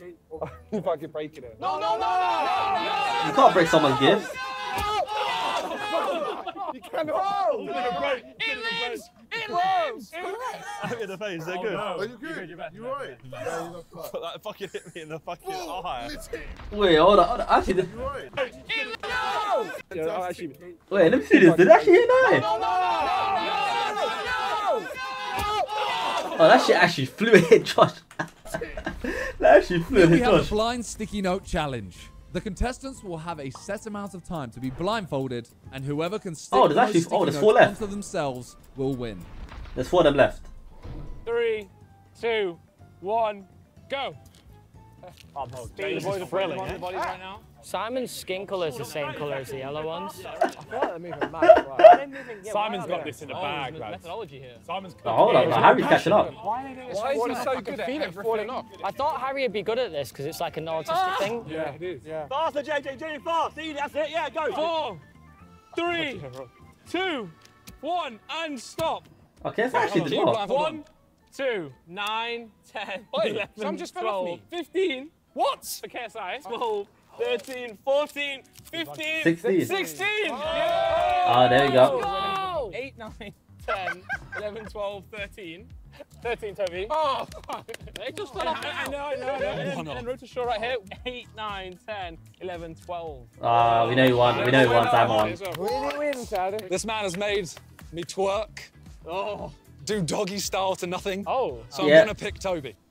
fucking breaking it. no, no, no, no, You can't break someone's gift. You cannot. It lives! It lives! Look at the face, they're good. Are you good? You alright? Yeah, you look fine. that fucking hit me in the fucking eye. Wait, hold on. Hold on. Actually, the- You're alright? Yeah, I'm actually. wait, let me see this. Did it actually hit nine? Oh, that shit actually flew and hit Josh. that actually flew Here and we have the Josh. blind sticky note challenge. The contestants will have a set amount of time to be blindfolded, and whoever can stick Oh, there's the actually- sticky oh, there's notes four left. onto themselves will win. There's four of them left. Three, two, one, go. The boys are thrilling, Simon's skin colour is the same colour as the yellow ones. I feel like they're moving mad. Simon's got this in the bag, lads. Methodology here. Simon's Oh, hold on, but Harry's catching up. Why is he so good at it falling off. I thought Harry would be good at this because it's like an autistic thing. Yeah, it is. Yeah. Faster, JJ, Jenny, fast. See, that's it. Yeah, go. Four, three, two, one, and stop. Okay, that's actually the Keep going. One, two, nine, ten, Wait, 11, some just fell off 12, me. 15. What? For KSI. 12, 13, 14, 15, 16. 16. Ah, there you go. Go! 8, 9, 10, 11, 12, 13. 13, Toby. Oh, it just fell off. I know, I know, I know. And then, and then Rota Shaw right here. 8, 9, 10, 11, 12. Ah, we know you won. We know you won. Time on. Really win, Chad. This man has made me twerk, Oh. do doggy style to nothing. Oh. So Yeah. I'm gonna pick Toby.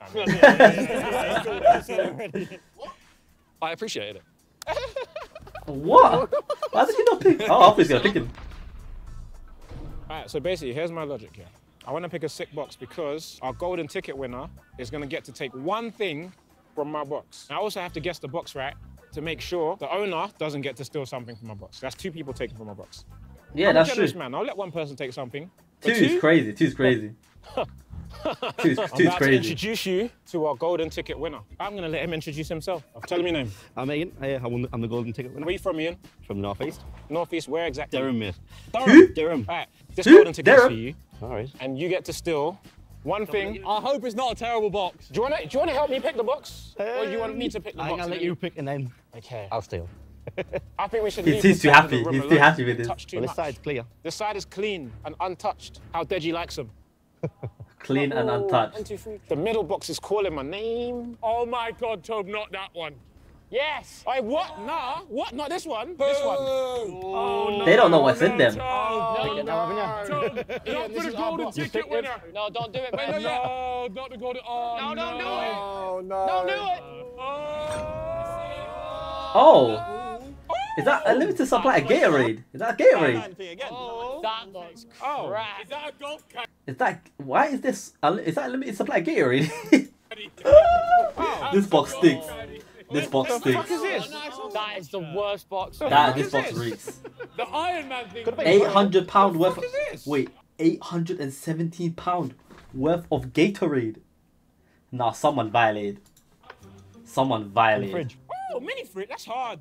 I appreciated it. What? Why did you not pick? Oh, obviously I picked him. Alright, so basically, here's my logic here. I want to pick a sick box because our golden ticket winner is going to get to take one thing from my box. I also have to guess the box right to make sure the owner doesn't get to steal something from my box. That's two people taking from my box. Yeah, I'm that's generous true. man. I'll let one person take something. But Two is crazy. two? is crazy. Two is crazy. Two's, I'm two's about to crazy. introduce you to our golden ticket winner. I'm going to let him introduce himself. Tell him your name. I'm Ian. Hey, uh, I'm the, I'm the golden ticket winner. Where you from, Ian? From the northeast. Northeast, where exactly? Durham, mate. Durham. Durham. All right, this Who? golden ticket is for you. All right. And you get to steal one thing. I hope it's not a terrible box. Do you want to? Do you want to help me pick the box, or do you want me um, to pick the I'm box? gonna and let you pick and then Okay. I'll steal. I think we should He's- leave he's too side of the happy. room He's too happy with this. Touch too Well, this side's clear. This side is clean and untouched. How Deji likes them. Clean and untouched. One, two, three. The middle box is calling my name. Oh my god, Tobe, not that one. Yes. I what? Nah. What? Not this one. This one. Oh, no. They don't know what's in them. Oh, no, No, no. Tobe, not this for the golden ticket winner. No, don't do it, man. no, oh, not the golden. Oh, No, don't do it. Oh, no. Don't do it. Oh. oh. Is that a limited supply of Gatorade? Is that a Gatorade? thing again. That looks Oh. crap. Is that a golf cart? Is that why is this? A, is that a limited supply of Gatorade? this box stinks. This box stinks. That is the worst box. That this box reeks. The Iron Man thing. Eight hundred pound worth. fuck? Wait, eight hundred and seventeen pound worth of Gatorade. Nah, someone violated. Someone violated. Oh, mini fridge. That's hard.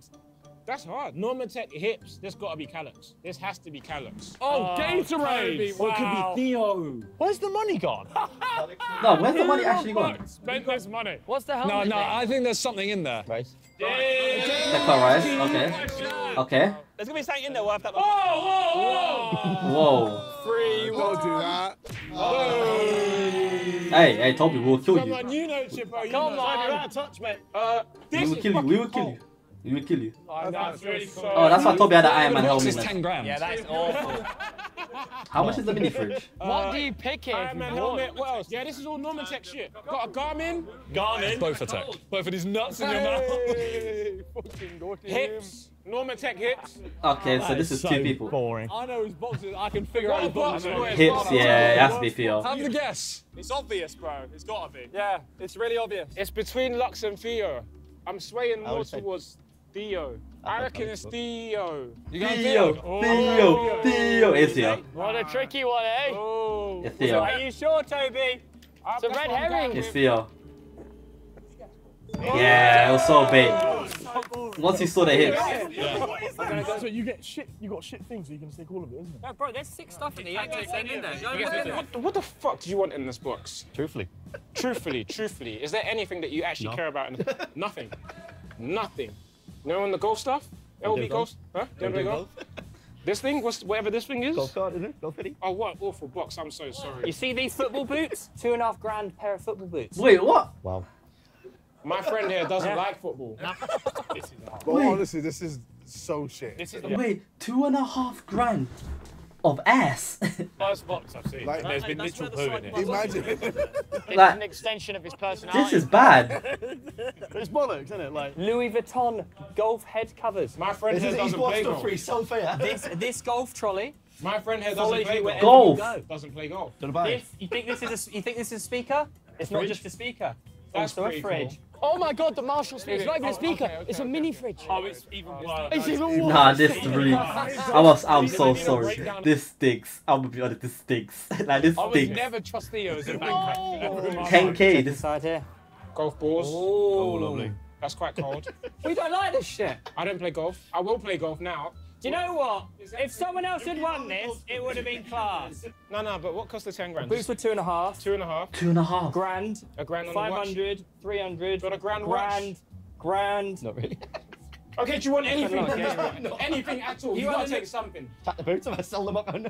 That's hard. Normatec hips. This got to be Callux. This has to be Callux. Oh, Gatorade. Or it could be Theo. Where's the money gone? No, where's the money actually gone? Spend this money. What's the hell? No, no, name? I think there's something in there. Right. Pepper rice. Okay. Okay. There's gonna be something in there worth that. Oh, whoa, whoa. Whoa. Free. Don't do that. Hey, hey, Toby, we'll kill you. Someone you know, Chippo. You Come know. on. touch, mate. Uh, We will kill you. We will kill you. We will kill you. Oh, that's really cool. Oh, that's why Toby had the Iron Man The helmet. is 10 grams. Yeah, that's awful. How much is the mini fridge? what uh, do you pick it? if Iron Man helmet. What else? Yeah, this is all Normatec shit. Got a Garmin. Garmin. Both are tech. Both of these nuts in your mouth. Hey, fucking got him. Hips. Normatec hips. Okay, so this is two people. Boring. I know his boxes. I can figure out his boxes. Hips, yeah, it has to be Theo. Have the guess. It's obvious, bro. It's gotta be. Yeah, it's really obvious. It's between Lux and Theo. I'm swaying more towards Theo. I I think reckon I it's. Theo. You going Theo, Theo? Theo, Theo. It's Theo. What a tricky one, eh? Oh. It's Theo. Are you sure, Toby? It's a red herring. It's Theo. Yeah, it was so big. Once you saw the hips. So you get shit. You got shit things, so you can stick all of it, isn't it? No, bro, there's sick stuff in there. You ain't gonna send in there. What, the- what the fuck do you want in this box? Truthfully. Truthfully, truthfully, is there anything that you actually No. care about? In the, nothing. Nothing. No on the golf stuff? Don't do LB golf. golf? Huh? Don't Don't golf? This thing? What's whatever this thing is? Golf cart, isn't it? Golf kitty. Oh, what awful box! I'm so sorry. You see these football boots? Two and a half grand pair of football boots. Wait, what? Wow. My friend here doesn't Yeah. like football. But Wait. honestly, this is so shit. This is the Wait, two and a half grand of ass. first box I've seen. Like- there's been That's literal poo in it. Imagine. It's Like- an extension of his personality. this is bad. It's bollocks, isn't it? Like. Louis Vuitton golf head covers. My friend This here is he's doesn't play golf. for himself here. This this golf trolley. My friend here Follows doesn't play golf. wherever Golf. you go. Doesn't play golf. Don't buy it. This, you think this is a you think this is a speaker? It's not just a speaker. That's also a pretty fridge. Oh my god, the Marshall speaker. It's not even a speaker. okay, okay, it's a okay. mini fridge. Oh, it's even worse. It's even worse. Nah, this really. I was. I'm so sorry. This stinks. I'm gonna be honest. This stinks. like this stinks. I would never trust Theo as a banker. Ever in my life. 10k. This. Side here. Golf balls. Oh, lovely. That's quite cold. We don't like this shit. I don't play golf. I will play golf now. Do you know what? If someone else had won this, it would have been class. No, no, but what cost the 10 grand? Boots were two and a half. Two and a half. Two and a half. Grand. A grand on the watch. 500, 300. Got a grand watch? Grand. Grand. Not really. Okay, do you want anything Look, yeah. box? Anything at all. You, You gotta wanna- take something. Take the boots if I sell them up.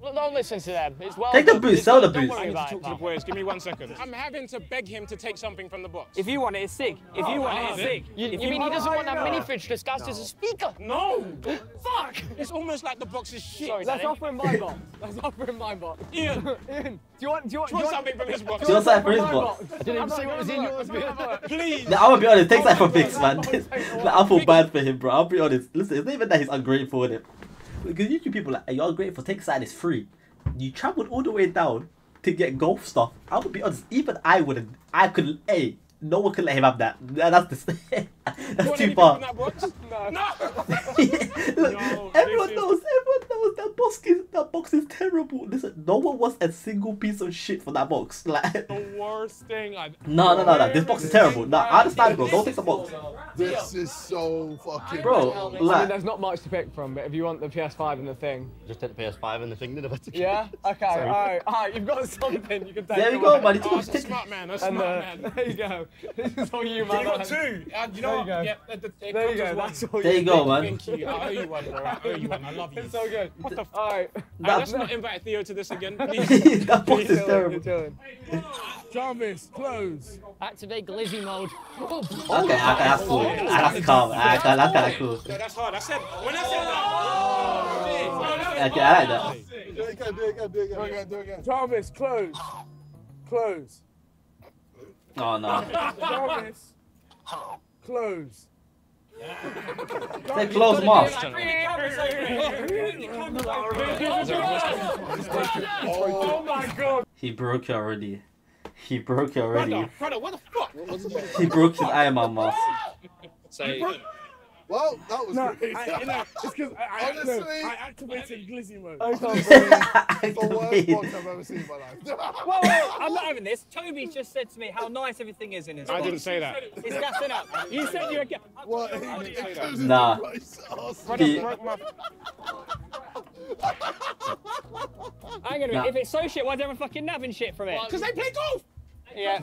Oh, well, don't listen to them. It's well Take the boots, sell done. the Don't boots. I worry need to about talk it, to the pal. boys. Give me one second. I'm having to beg him to take something from the box. If you want it, it's sick. If you want it, it's sick. You, If you mean he doesn't want that mini fridge disguised as a speaker? No! Fuck! It's almost like the box is shit. Sorry, Let's offer him my box. Let's offer him my box. Ian, Ian, do you want? Do you want? you want something from his box? Do you want something for his my box? I didn't even see what was in yours, man. Please! Nah, I'm gonna be honest. Take that from Vix, man. like, I feel bad for him, bro. I'll be honest. Listen, it's not even that he's ungrateful in it. Because usually people are like, you're ungrateful. Take side is free. You travelled all the way down to get golf stuff. I would be honest. Even I wouldn't. I could. Hey, no one could let him have that. Nah, That's the. That's too anything far. from that? No. No! Look, No, everyone this is- knows. Everyone knows that box is that box is terrible. Listen, no one wants a single piece of shit for that box. Like, The worst thing I've no, no, no, no. This box is terrible. Nah, I understand, bro. Don't take the box, This is so fucking. bro. I mean, there's not much to pick from, but if you want the PS5 and the thing, Just take the PS5 and the thing. Then yeah. Okay. All right. All right. You've got something you can take. there we away. go, man. You Oh, that's a smart man. That's a smart uh, man. there you go. This is all you, man. You got two. Uh, you know There you what? go. Yeah, the, the, it There you go. That's all There you go, man. Thank you. I owe you one, bro. I owe you one. I love you. It's so good. What the f- All right. That- let's not invite Theo to this again, please. that box is terrible. Chilling. Jarvis, close. Activate glizzy mode. Okay, okay, that's cool. Ah, That's calm. Okay, that's kind of cool. No, that's hard. I said when I said that. Okay, I like that. Do it again, do it again, do it again, do it again, do it again. Jarvis, close. Close. Oh no. Jarvis. Close. Say close mask. Oh my god. He broke it already. He broke it already. Brother, brother, what the fuck? He broke his Iron Man mask. Say, Well, that was No, great. I, you know, it's because I, I, no, Honestly. I activated glizzy mode. I can't breathe. the worst Activate. box I've ever seen in my life. Whoa, whoa, I'm not having this. Toby just said to me how nice everything is in his I box. didn't say that. It's gassing up. You said you were ga- what? I didn't that. Nah. Brother He- broke my. Hang on a minute. Nah. If it's so shit, why is everyone fucking nabbing shit from it? Because they play golf. Yeah.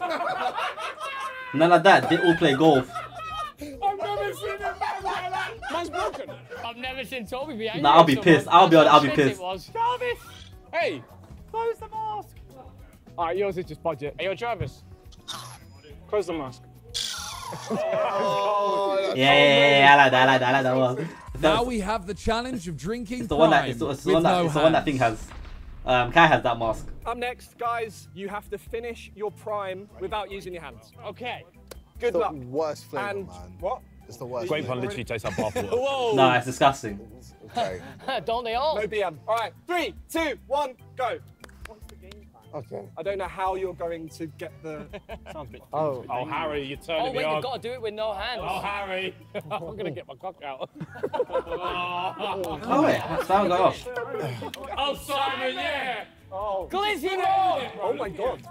None of that. They all play golf. I've never seen it back like that. Mine's broken. I've never seen Toby be angry. Nah, I'll be someone. pissed. I'll be That's honest, I'll be pissed. It was. Jarvis, Hey, close the mask. All right. Yours is just budget. hey, yo, Jarvis. Close the mask. Oh, Yeah, yeah, yeah, yeah. I like that. I like that. I like that one. Now we have the challenge of drinking It's the one that. prime It's the, it's the with one that. no It's the one that thing has. Um, Kai has that mask. Up next, guys, you have to finish your prime without using your hands. Okay. Good the luck. worst flavour, And man. what? It's the worst. Grape one literally tastes like bathwater. Whoa. No, it's disgusting. Okay. Don't they all? No BM. All right, three, two, one, go. What's the game plan? Okay. I don't know how you're going to get the. Sounds a bit. Oh. Oh, Harry, you're Oh turning me wait, on. you've got to do it with no hands. Oh, Harry. I'm gonna get my cock out. Oh wait, Simon got off. oh, Simon, yeah. Oh. Glizzy mode. Oh my god.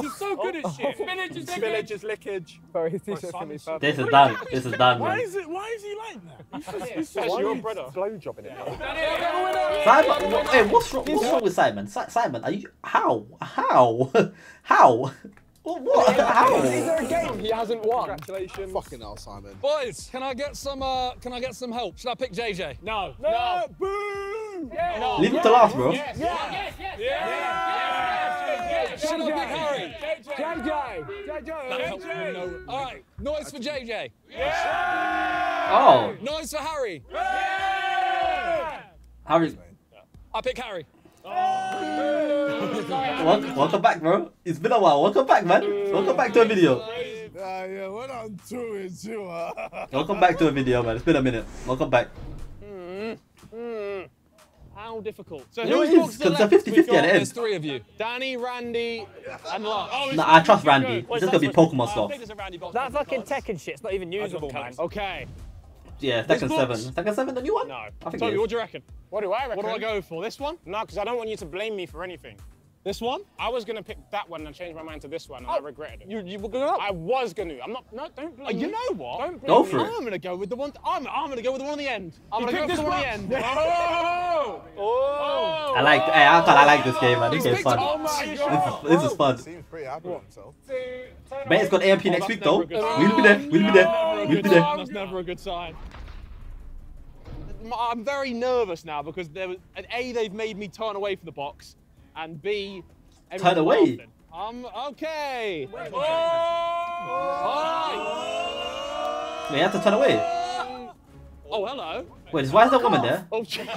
You're so good at shit. Spillage is lickage. Spillage is lickage. Bro, his t-shirt's gonna be perfect. This is done. This is done, Why is it? Why is he like that? He's just, he's That's just your weird. brother. Blowjobbing it. Simon, hey, what's wrong? What's wrong with Simon? Simon, are you how? How? How? What? what? Is How? there a game he hasn't won? Congratulations. Fucking hell, Simon. Boys, can I get some? Uh, can I get some help? Should I pick JJ? No. No. Boo! No. Leave it to last, bro. Yes. Yes. Yes. Yes. Should I pick Harry? JJ! That helps me know. All right, noise for JJ. Oh, Noise for Harry. Harry. I pick Harry. Welcome, welcome back, bro. It's been a while. Welcome back, man. Welcome back to a video. Yeah, yeah, we're on two and two. Welcome back to a video, man. It's been a minute. Welcome back. Mm-hmm. Mm-hmm. How difficult? So You know who's it is, boxed the 'cause left? 50-50 at the end. There's three of you. Danny, Randy, and Lux. Oh, Nah, I trust Randy. Wait, This is gonna be Pokemon what- stuff. think there's a Randy box. That fucking Tekken shit's not even usable, man. Okay. Yeah, Tekken box? 7. Tekken 7, the new one? No. I think it Toby, is. what do you reckon? What do I reckon? What do I go for? This one? No, because I don't want you to blame me for anything. This one? I was gonna pick that one and change my mind to this one, and I oh, regretted it. You, you were going up? I was gonna. I'm not. No, don't oh, blame Oh, me. you know what? Don't blame Go me. for it. I'm gonna go with the one. I'm, I'm gonna go with the one on the end. I'm gonna go picked for the this one on the end. Oh! Oh! I like, hey, I, thought I like this game, man. This He's game's fun. Oh my This is, this is fun. Seems pretty happy with himself. Bet it's got AMP next week, though. never a good sign. We'll be there. We'll be there. We'll be there. That's never a good sign. I'm very nervous now because there was an A they've made me turn away from the box, and B everyone's Turn away? Um. Okay. Oh! Wait, you have to turn away. Oh, hello. Wait, why is that woman there? Oh, Jesus.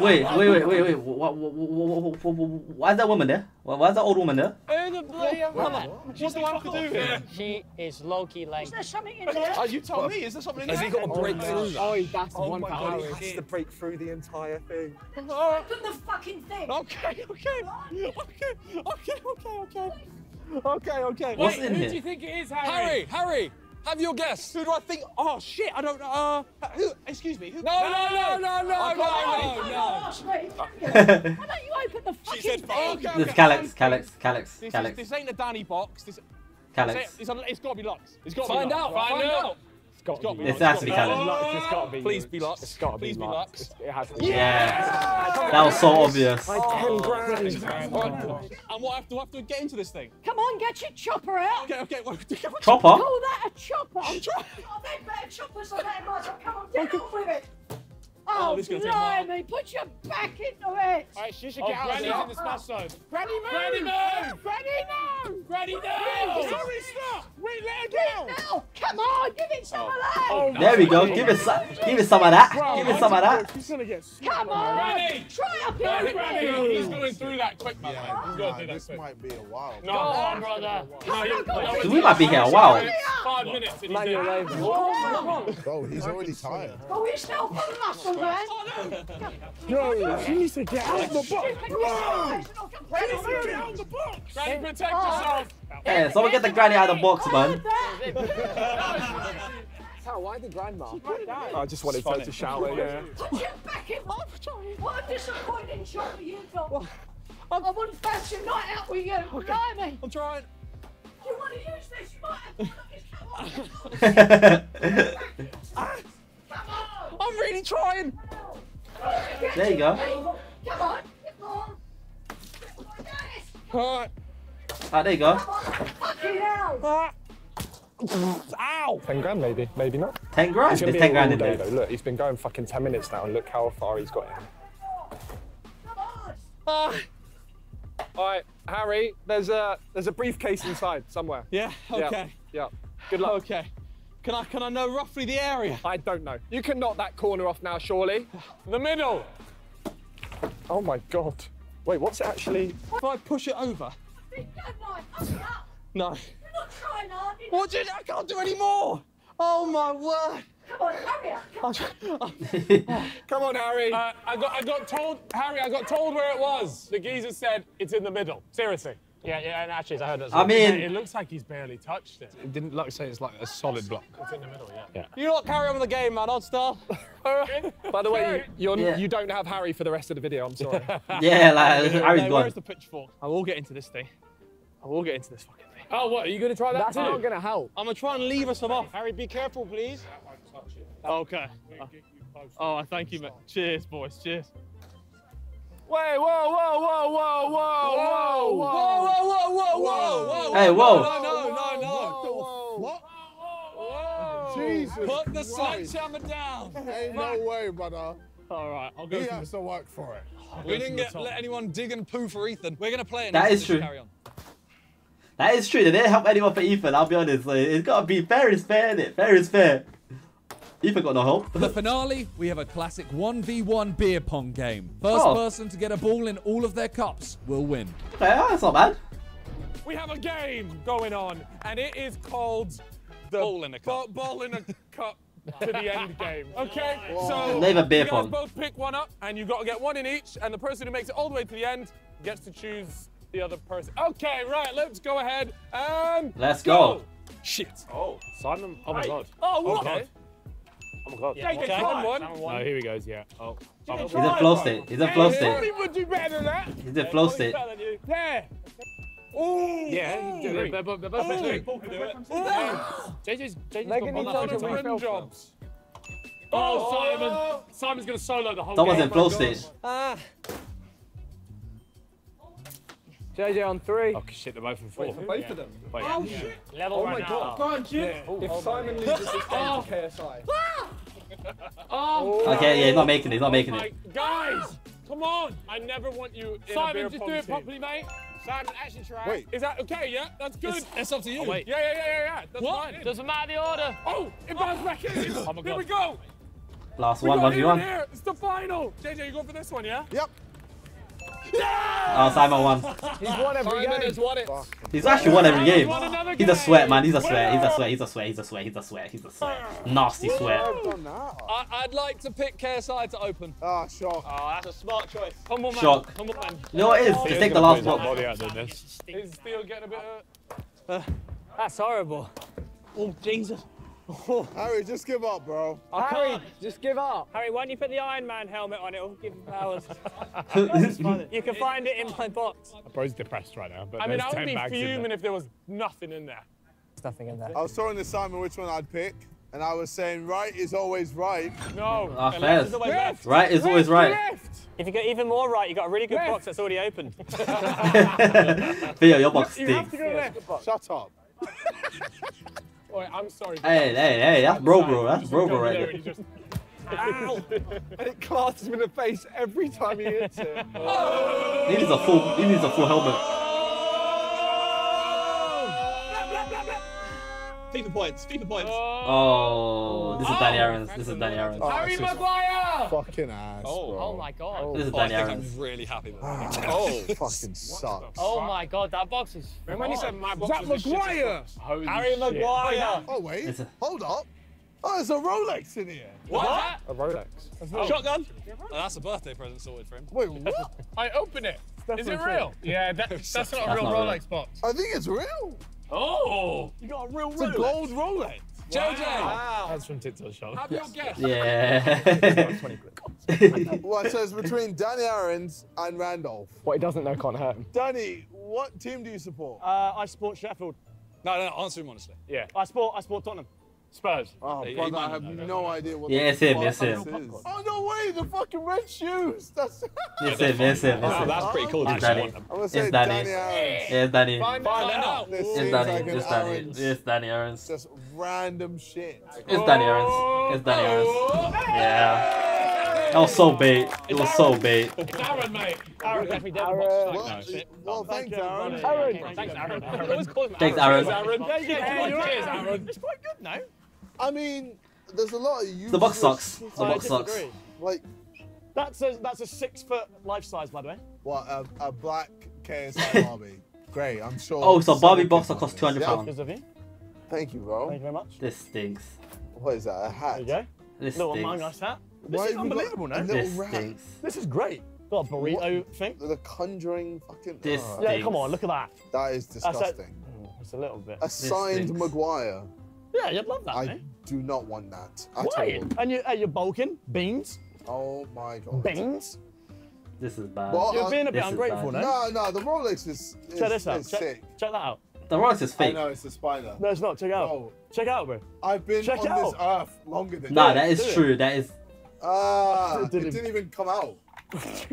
Wait, wait, wait, wait, wait. Why, why is that woman there? Why, why is that old woman there? Who the bloody hell? What do I have to do here? She is low-key like... There's something in there. Oh, you tell me. Is there something in Has he got to break through? Oh, that's oh, oh one my for god, he has to break through the entire thing. Open the fucking thing. Okay, okay. Okay, okay, okay, okay. Okay, okay. What's Wait, in who here? do you think it is, Harry? Harry, Harry, have your guess. Who do I think? Oh shit! I don't know. Uh, who? Excuse me. Who? No, no, no, no, no, I no, can't- no, no. Ask me. Why don't you open the fucking said thing? fuck. Okay, This okay. Callux, Callux, Callux, This, is, Callux, this ain't a Danny box. This, Callux. It's, it's got to be Lux. It's got to Find be Lux. out, Find, find out. Out. It's got to be. This has to be Callux. Lux, it's got to be. Please be Lux. It's got to be Please Lux. Lux. It has to be. Yeah. That was so obvious. Like 10 grand. And what I have to I have to get into this thing. Come on, get your chopper out. Okay, okay. Wait, Chopper? Call that a chopper. I'm trying. Oh, they better choppers than that, Marshall. Come on, get on with it. Oh, Oh, this is gonna take a while. blimey, put your back into it. All right, she should Oh, get out Granny's there. in the smash zone. Granny, move. Granny, move. Granny, no. Granny, no. Hurry, stop. Wait, let her down. Now, come on, give it some of that. Oh, There we go. Give it some. Give it some of that. Give it some of that. She's gonna get. Come on. Granny. Try up Granny, here. Granny. He's going through that quick, man. Yeah, He's nah, going to do that this quick. might be a while. No, Go on, brother. No, So we might be here a while. Five minutes and he's Manual there. labour. Bro, he's already tired. Go yourself a muscle, man. No, she needs to get out of the box. Stupid disguise. Granny, move. Granny, protect yourself. Hey, someone get the granny out of the box, man. How? Why the grandma? Oh, I just wanted her to shout it. Yeah. Put your back in my What a disappointing chopper you've got. I wouldn't fancy a night out with you. Blimey. I'm trying. You want to use this? You might have to look at Come on. Ah! I'm really trying. There you go. Come on. Come on. All right. Ah, there you go. Fucking hell. Ow. 10 grand maybe, maybe not. 10 grand. There's 10 grand all in day, there. though. Look, he's been going fucking 10 minutes now and look how far he's got him. Ah. All right, Harry. There's a there's a briefcase inside somewhere. Yeah. Yeah, Okay. Yeah. Good luck. Okay. Can I can I know roughly the area? I don't know. You can knock that corner off now, surely. The middle. Oh my god. Wait, what's it actually? If I push it over. Big gun knife. Up it up. No. You're not trying hard. you What did I can't do any more. Oh my word. Come on, hurry up. Come on, Harry. Uh, I got, I got told, Harry, I got told where it was. The geezer said it's in the middle. Seriously. Yeah, yeah, and actually, I heard that. I Yeah, mean, it looks like he's barely touched it. It didn't like say it's like a solid block. It's in the middle, yeah. yeah. You lot carry on with the game, man. Odd star. By the way, you're, Yeah. you don't have Harry for the rest of the video. I'm sorry. yeah, like, Harry's No, gone. Where's the pitchfork? I will get into this thing. I will get into this fucking thing. Oh, what? Are you going to try that That's too? not gonna help. I'm gonna try and lever some off. Harry, be careful, please. Okay. Oh, thank you, mate. Cheers, boys. Cheers. Wait, whoa, whoa, whoa, whoa, whoa, whoa, whoa, whoa, whoa, whoa, whoa. Hey, whoa. No, no, no, no. What? Jesus Put the Christ. sledgehammer down. Ain't no way, brother. All right, I'll go. He from has to work for it. the- we didn't get let anyone dig and poo for Ethan. We're gonna play it. That and is just true. Carry on. That is true. They didn't help anyone for Ethan. I'll be honest. Like, it's gotta be fair is fair, innit? Fair is fair. Ethan got no help. For the finale, we have a classic 1v1 beer pong game. First Oh. person to get a ball in all of their cups will win. Okay, ah, that's not bad. We have a game going on, and it is called the Ball in a cup. Ball, ball in a cup to the end game. Okay, so Name a beer you guys pong. both pick one up, and you've got to get one in each, and the person who makes it all the way to the end gets to choose the other person. Okay, right, let's go ahead and Let's go. Shit. Oh, Simon. Oh my Hey. god. Oh, what? god. Oh my god. JJ, Okay. Simon won. No, here he goes. Yeah. Oh. oh. He's a flow state. He's a flow state. Harry would do better than that. He's in flow state. Yeah. Oh. Yeah, you. They're both they're both Oh. Do it. JJ's JJ's Megan got one to up. refill Rim jobs. Oh, Simon. Simon's going to solo the whole Someone's game. in flow state. Ah. JJ on three. Oh shit, they're both in four. for both of them. Wait. Oh, yeah. shit. Level Oh right my now. god. Go on, Jim. If oh, Simon loses this game to oh. KSI. Oh. oh, Okay, yeah, he's not making it. He's not making my- it. Guys, come on. I never want you in Simon, a just do it properly, mate. Simon, actually try. Wait. Is that okay? Yeah, that's good. It's, it's up to you. Oh, wait. Yeah, yeah, yeah, yeah, yeah. That's What? fine. Doesn't matter the order. Oh, it bounced back in. Oh my Here we go. Last We one, got one v even one. here. It's the final. JJ, you going for this one, yeah? Yep. Oh, Simon won. He's won every Simon game. won it. He's actually won every game. Won another He's a game. sweat, man. He's a sweat. He's a sweat. He's a sweat. He's a sweat. He's a sweat. He's a sweat. Nasty sweat. I've done that. I, I'd like to pick KSI to open. Ah, shock. Oh, that's a smart choice. Humble man. Shock. Humble man. You know what it is? Just take the last box. Body out doing. Is Theo getting a bit of... That's horrible. Oh Jesus. Harry, just give up, bro. Harry, just give up. Harry, why don't you put the Iron Man helmet on? It'll give you powers. you can find it in my box. I bro's depressed right now, but I mean, I would be fuming if there was nothing in there. There's nothing in there. I was telling the Simon which one I'd pick, and I was saying right is always right. No. Ah, and fair. left is always left. Right is always right. Left. If you got even more right, you got a really good Left. box that's already opened. Theo, your box You have stinks. to go left. Shut up. Wait, I'm sorry. Hey, hey, hey, that's bro, bro. That's bro, bro, right There, there. just- Ow! and it clasps him in the face every time he hits it. He needs a full. He needs a full helmet. FIFA points. FIFA points. Oh, this is Danny Aarons. This is Danny Aarons. Oh, Harry Maguire! Fucking ass, Oh. bro. Oh my god. This is Oh, I Danny think Aaron's. I'm really happy with Ah, that. oh, fucking sucks. Oh my god, that box is. Remember when you said my box That was Maguire! box? Holy Harry shit. Maguire. Oh wait, a- hold up. Oh, there's a Rolex in here. What? A Rolex. Shotgun? Oh, that's a birthday present sorted for him. Wait, what? I open it. Is it real? Yeah, that, that's not a That's real not real. Rolex box. I think it's real. Oh! You got a real It's a gold Rolex. JJ! That's from TikTok shop. Have your guess. Yeah. Well, it says between Danny Aarons and Randolph. What he doesn't know can't hurt him. Danny, what team do you support? Uh, I support Sheffield. No, no, no, answer him honestly. Yeah. I support. I support Tottenham. Spurs. Oh, He- he brother, might I have not know. no idea what. Yeah, the it's him, it's him. Oh no way! The fucking red shoes. That's. It's him. It's him. Wow, that's pretty cool. It's Did Danny. you want them? I'm gonna say It's Danny. Danny It's Danny. Find Find out. out. It's Danny. It's Danny. It's Danny Aarons. Just random shit. It's Danny Aarons. It's Danny Aarons. Yeah. That was so bait. It was so bait. It's Aaron, mate. Aaron, definitely dead Aaron. box. Well, well thanks, Aaron. Aaron. Thanks, Aaron. I always call him Thanks, Aaron. Aaron. Yeah, yeah, you're Cheers. Aaron. It's quite good, no? I mean, there's a lot of useless. The box sucks. The I box sucks. disagree. Like That's a that's a six foot life size, by the way. what? A, a black KSI Barbie. Great. I'm sure. Oh, so Barbie someone box can that costs this. £200. Because of you. Thank you, Thank bro. you very much. This stinks. What is that? A hat? There you go. This Little Among stinks. Us hat. Why This is have you got unbelievable, a no? little This rat? stinks. This is great. Got a burrito thing. The Conjuring fucking. This oh, Yeah, come on, look at that. that is That's a- disgusting. Mm, it's a little bit. A signed stinks. Maguire. Yeah, you'd love that, I mate. do not want that at Why? all. And you, uh, you're bulking. Beans. Oh my god. Beans. This is bad. Well, You're uh, being a bit ungrateful, bad. no? No, no, the Rolex is, is, Check this out. is Check, sick. check that out. The Rolex is I fake. know it's a spider. No, it's not. Check it out. Bro, Check it out, bro. I've been Check on this earth longer than Nah, you. that is do it. true. That is. Ah, it Didn't- didn't even come out.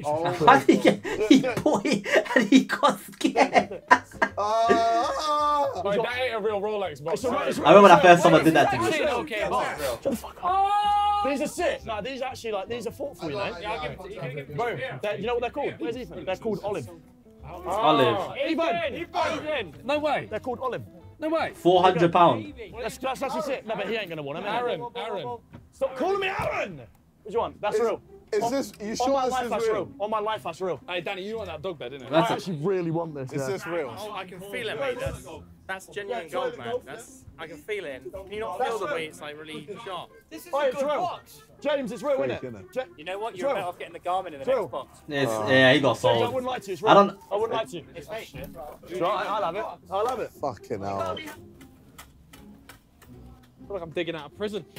Oh How my he god. get? He boy, and he got scared. Ah, Wait, that ain't a real Rolex box. It's a- it's a- I remember when I first someone did that to Actually, me. no, okay, box. box. Shut the fuck up. These are sick. No, these are actually like these are thoughtful, you know. Yeah, I'll give it to you, give you. Bro, you know what they're called? Where's Ethan? They're called olive. Olive. Ethan, Ethan. No way. They're called olive. No way. Four hundred pound. That's, that's actually sick. No, but he ain't gonna want them. Aaron, Aaron. Stop calling me Aaron. What do you want? That's real. Is On- this- you sure my this life, is that's real? On my life, that's real. Hey, Danny, you want that dog bed, didn't it? That's I a- actually really want this. is yeah. this real? Oh, I can feel it, mate. That's, that's genuine gold, man. That's, I can feel it. Can you not feel the way it's like really sharp? This is it's real. James, it's real, isn't Fake, it? You know what? You're real. better off getting the Garmin in the True. next box. It's, uh, yeah, he got James, I wouldn't like to you. It's real. I don't. I wouldn't like to you. It's fake. Sure, I- I'll it. I love it. Fucking hell. I feel like I'm digging out of prison.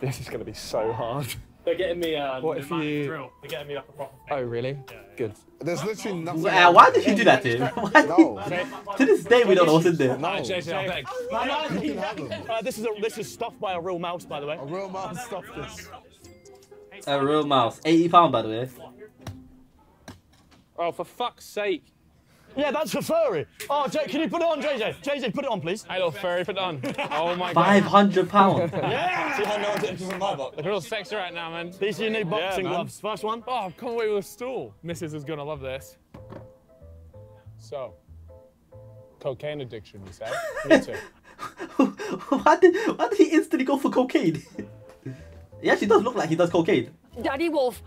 This is gonna be so hard. They're getting me a What if you- drill. They're getting me like a proper. Oh, really? Good. There's literally nothing. Uh, why did you do that to him? Why No. to this day, we don't know what's in there. No. JJ, I beg. No, no, You can have them. Uh, this is a, this is stuffed by a real mouse, by the way. A real mouse stuffed this. A real mouse. 80 pound, by the way. Oh, for fuck's sake. Yeah, that's for furry. Oh, Jay, can you put it on, JJ? JJ, put it on, please. Hey, little furry, put it on. Oh my god. 500 pound. Yeah. See how no one's entering from my box. Look real sexy right now, man. These are your new boxing man. gloves. First one. Oh, I can't wait with a stool. Mrs. is gonna love this. So, cocaine addiction, you say? Me too. why, did, why did he instantly go for cocaine? he actually does look like he does cocaine. Daddy Wolf.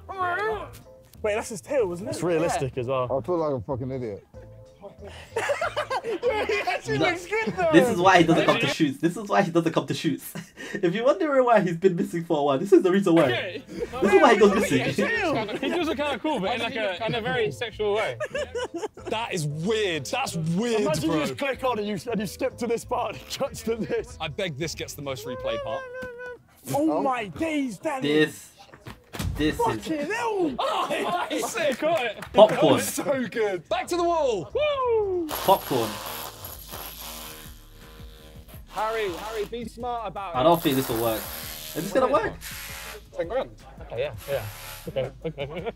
Wait, that's his tail, wasn't it? It's realistic as well. I feel like a fucking idiot. Actually No. looks good though. This is why he doesn't come to shoots. This is why he doesn't come to shoots. if you're wondering why he's been missing for a while, this is the reason why. Okay. This is why he goes missing. He does look kind of cool, but in like a in a very sexual way. That is weird. That's weird, Imagine bro. you just click on and you and you skip to this part and cut to this. I beg this gets the most replay part. Oh, oh my days, Danny. This, this is hell. Oh, sick, caught it. popcorn. So good. Back to the wall. Woo! Popcorn. Harry, Harry, be smart about it. I don't think this will work. Is this gonna work? Ten grand. Okay, yeah, yeah. Okay, okay.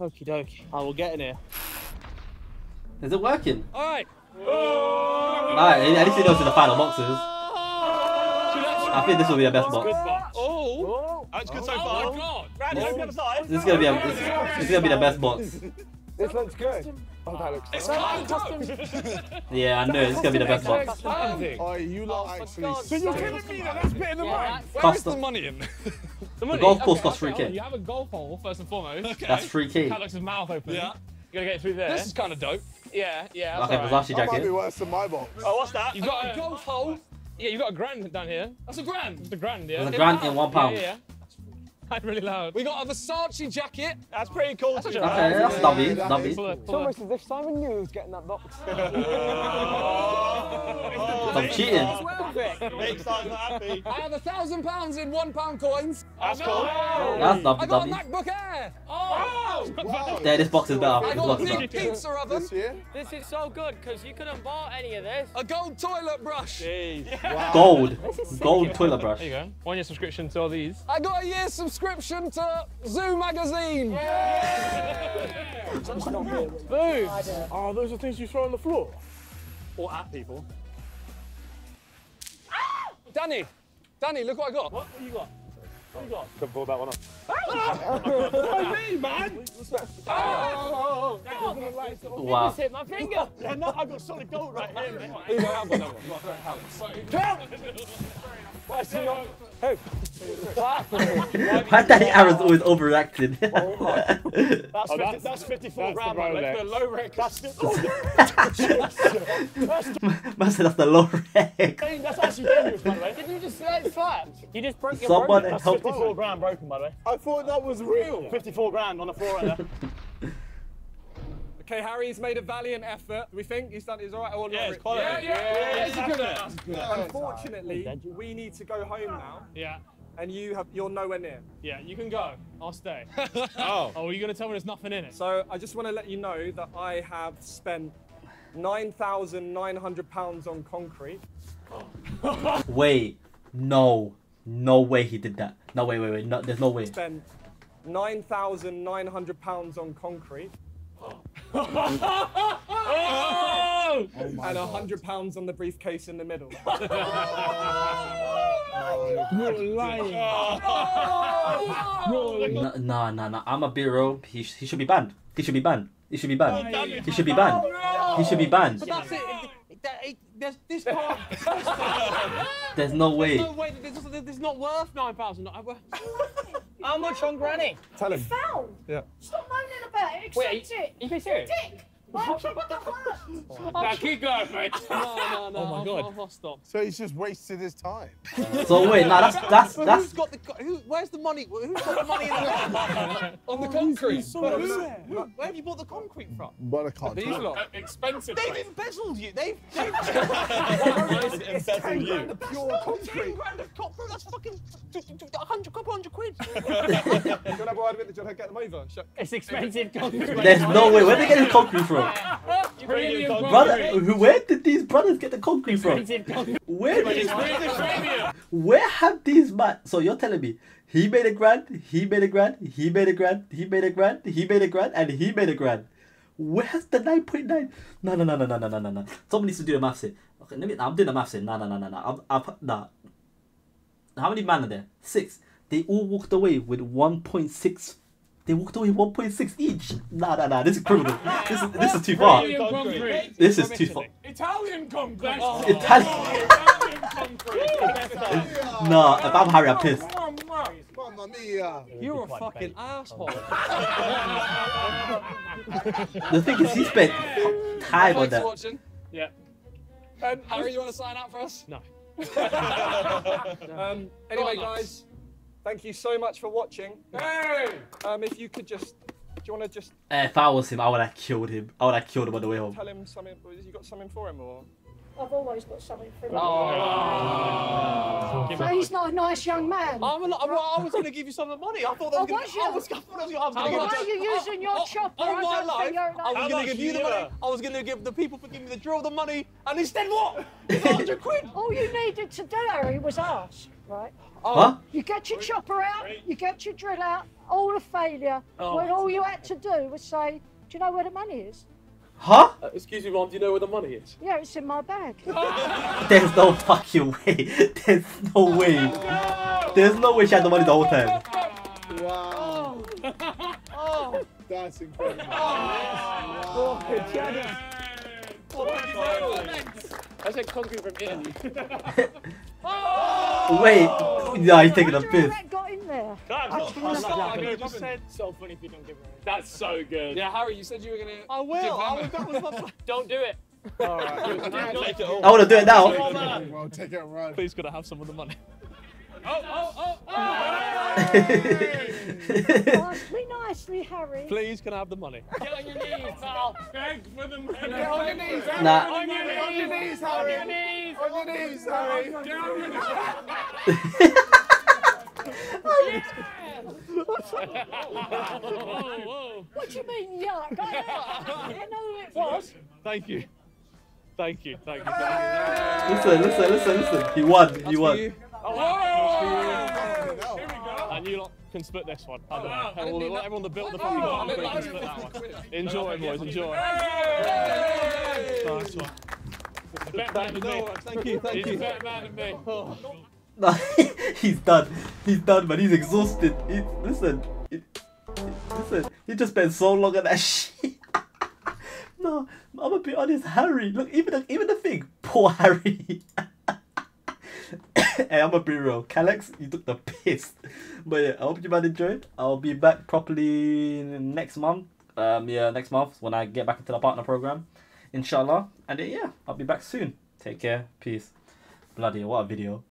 Okie dokie. I will get in here. Is it working? All right. Alright, at least he knows in the final boxes. I think this will be the best box. Oh. oh. That's good so Oh far. my god. Randy, hope you side. This is gonna be a, this, this is gonna be the best box. This looks good. Oh, that looks It's good. kind of Yeah, I know. This is gonna be the best box. Oh, you lot oh, actually. So you're telling me that that's better than mine? Where is Costa. the money in? The, money, golf course okay, costs okay, 3K. hold on, You have a golf hole first and foremost. That's 3k. Callux's mouth open. Yeah. You gotta get through there. This is kind of dope. Yeah, yeah. Okay, that's alright. Versace That might be jacket. worse than my box. Oh, what's that? You got a uh, golf hole. Yeah, you got a grand down here. That's a grand. It's a grand, yeah. There's a grand in one pound. Yeah, yeah. Yeah. really loud. We got a Versace jacket. That's pretty cool. That's too. actually Okay, nice. that's lovely. that Lovely. is- Pull it, It's pull almost as if Simon knew he was getting that box. Some oh. cheating. Big side's not happy. I have a thousand pounds in one pound coins. That's oh, cool. That's I lovely, got a. MacBook Air. Oh! Wow. Yeah, this box is better. I This got box a is big pizza oven. This year? This is so good because you could have bought any of this. A gold toilet brush. Gold. Gold toilet brush. There you go. One year subscription to all these. I got a year subscription to Zoo magazine. Boo! Oh, those are things you throw on the floor. Or at people. Danny, Danny, look what I got. What you got? What you got? Could pull that one off. Ah! Ah! me, man! Oh, Wow. Just hit my finger. Yeah, no, I've got solid gold right here, mate. Here you go, I've got another one. Why is he not? Why Danny Aarons always overreacting? Oh, that's, Oh, 50, that's- that's 54 that's the grand, man. Rolex. The low rec. That's, Man said that's the low rec. that's actually dangerous, by the way. Did you just let it slap? You just broke your Someone Rolex. That's help. 54 grand broken, by the way. I thought that was real. 54 grand on the floor right there. Okay, Harry's made a valiant effort. We think he's done? He's all right. Or Yeah, not? it's quality. Yeah, yeah, Yeah, he's that's good good. at it. Unfortunately, we need to go home now. Yeah. And you have you're nowhere near. Yeah, you can go. I'll stay. Oh. Oh, are you going to tell me there's nothing in it? So I just want to let you know that I have spent nine thousand nine hundred pounds on concrete. Wait, no, no way he did that. No, wait, wait, wait. No, there's no way. Spent nine thousand nine hundred pounds on concrete. Oh! and a hundred pounds on the briefcase in the middle. Oh no, no, no, no. I'm a bit real. He, sh- he should be banned. He should be banned. He should be banned. Oh, he should be banned. Oh, he should be banned. But that's it. That, it, there's, this can't. There's no way. no way. This, this, this is not worth nine thousand. How much on Granny? Tell him. Found. Yeah. Stop moaning about it. Accept Wait, it. you being serious? Dick. Why would you put the work? Now keep going, mate. No, no, no. Oh my I'll, God. I'll, I'll stop. So he's just wasted his time. So wait, no, that's that's But that's who's got the? Who, where's the money? Who's got the money in the on the concrete? so Who- who- where have you bought the concrete from? But I can't. These do lot. Uh, expensive. They've mate. embezzled you. They've. they've It's ten grand of pure Ten concrete. grand of cop. That's fucking a hundred, couple hundred quid. Do you want to have a word with it? Do you want to get them over? Show- It's expensive concrete. there's no way. Where they get the concrete from? Premium concrete. Brother, who- where did these brothers get the concrete from? Expensive concrete. Where did Premium, premium. Where have these man? So you're telling me he made a grand, he made a grand, he made a grand, he made a grand, he made a grand, and he made a grand. Where's the nine point nine? No, no, no, no, no, no, no, no, no. Someone needs to do the maths here. Okay, let me. I'm doing the maths here. No, no, no, no, no. I'm, I'm, nah. How many man are there? Six. They all walked away with one point six. They walked away one point six each. Nah, nah, nah. This is criminal. This is this is too far. This is too far. Italian concrete. Italian. Italian concrete. Nah, if I'm Harry, I'm pissed. Mamma mia. You're a fucking asshole. The thing is, he spent time on that. for watching. Yeah. Um, Harry, you want to sign out for us? No. Um, anyway, guys, thank you so much for watching. Hey! Um, if you could just, do you want to just Eh, If I was him, I would have killed him. I would have killed him on the way home. tell him something? You got something for him, or? I've always got something for him. Oh. So he's not a nice young man. I'm a, I'm, I was going to give you some of the money. I thought that Oh, was going to. I was, I thought that was, I was Why going to are you using your chopper? All I my life, I was going to give you the money. I was going to give the people for giving me the drill the money, and instead what? It's 100 quid. All you needed to do, Harry, was ask, right? Huh? You get your chopper out, you get your drill out, all a failure, Oh. when all you had to do was say, do you know where the money is? Huh? Uh, excuse me, Mom, do you know where the money is? Yeah, it's in my bag. There's no fucking way. There's no way. There's no way she had the money the whole time. Wow. Oh. That's incredible. Oh, I said concrete from Italy. Wait. Yeah, he's taking a Wonder piss. that got in. I just said so funny if you don't give her. That's so good. Yeah, Harry, you said you were going to. I will. them I a- will. That was my plan. Don't do it. Take it. I want to do it now. Well, take it and run. Please, could I have some of the money? Oh, oh, oh, oh! Nicely, nicely, Harry. Please, can I have the money? Get on your knees, pal. Beg for the money. Get on your knees, Harry. Nah. On your knees. On your knees, Harry. On your knees. On your knees, Harry. Get on your knees. Whoa, whoa. What do you mean, yuck? I, I know it was. Thank you. Thank you. Thank you. Thank you. Listen, listen, listen, listen. He won. He won. Oh, and you lot can split this one. I don't wow. know. Everyone, let everyone that built the fucking Oh, concrete I can didn't split that one. Enjoy, boys. Enjoy. Nice one. Better man than me. Thank you. Thank He's a you. better man than me. Nah, he's done. He's done, man. He's exhausted. He, listen. He, listen. He just spent so long on that shit. no, I'm gonna be honest. Harry, look, even the, even the thing. Poor Harry. hey, I'm gonna be real. You took the piss. But yeah, I hope you man enjoyed. I'll be back properly next month. Um, yeah, next month when I get back into the partner program, inshallah. And then, yeah, I'll be back soon. Take care. Peace. Bloody, what a video.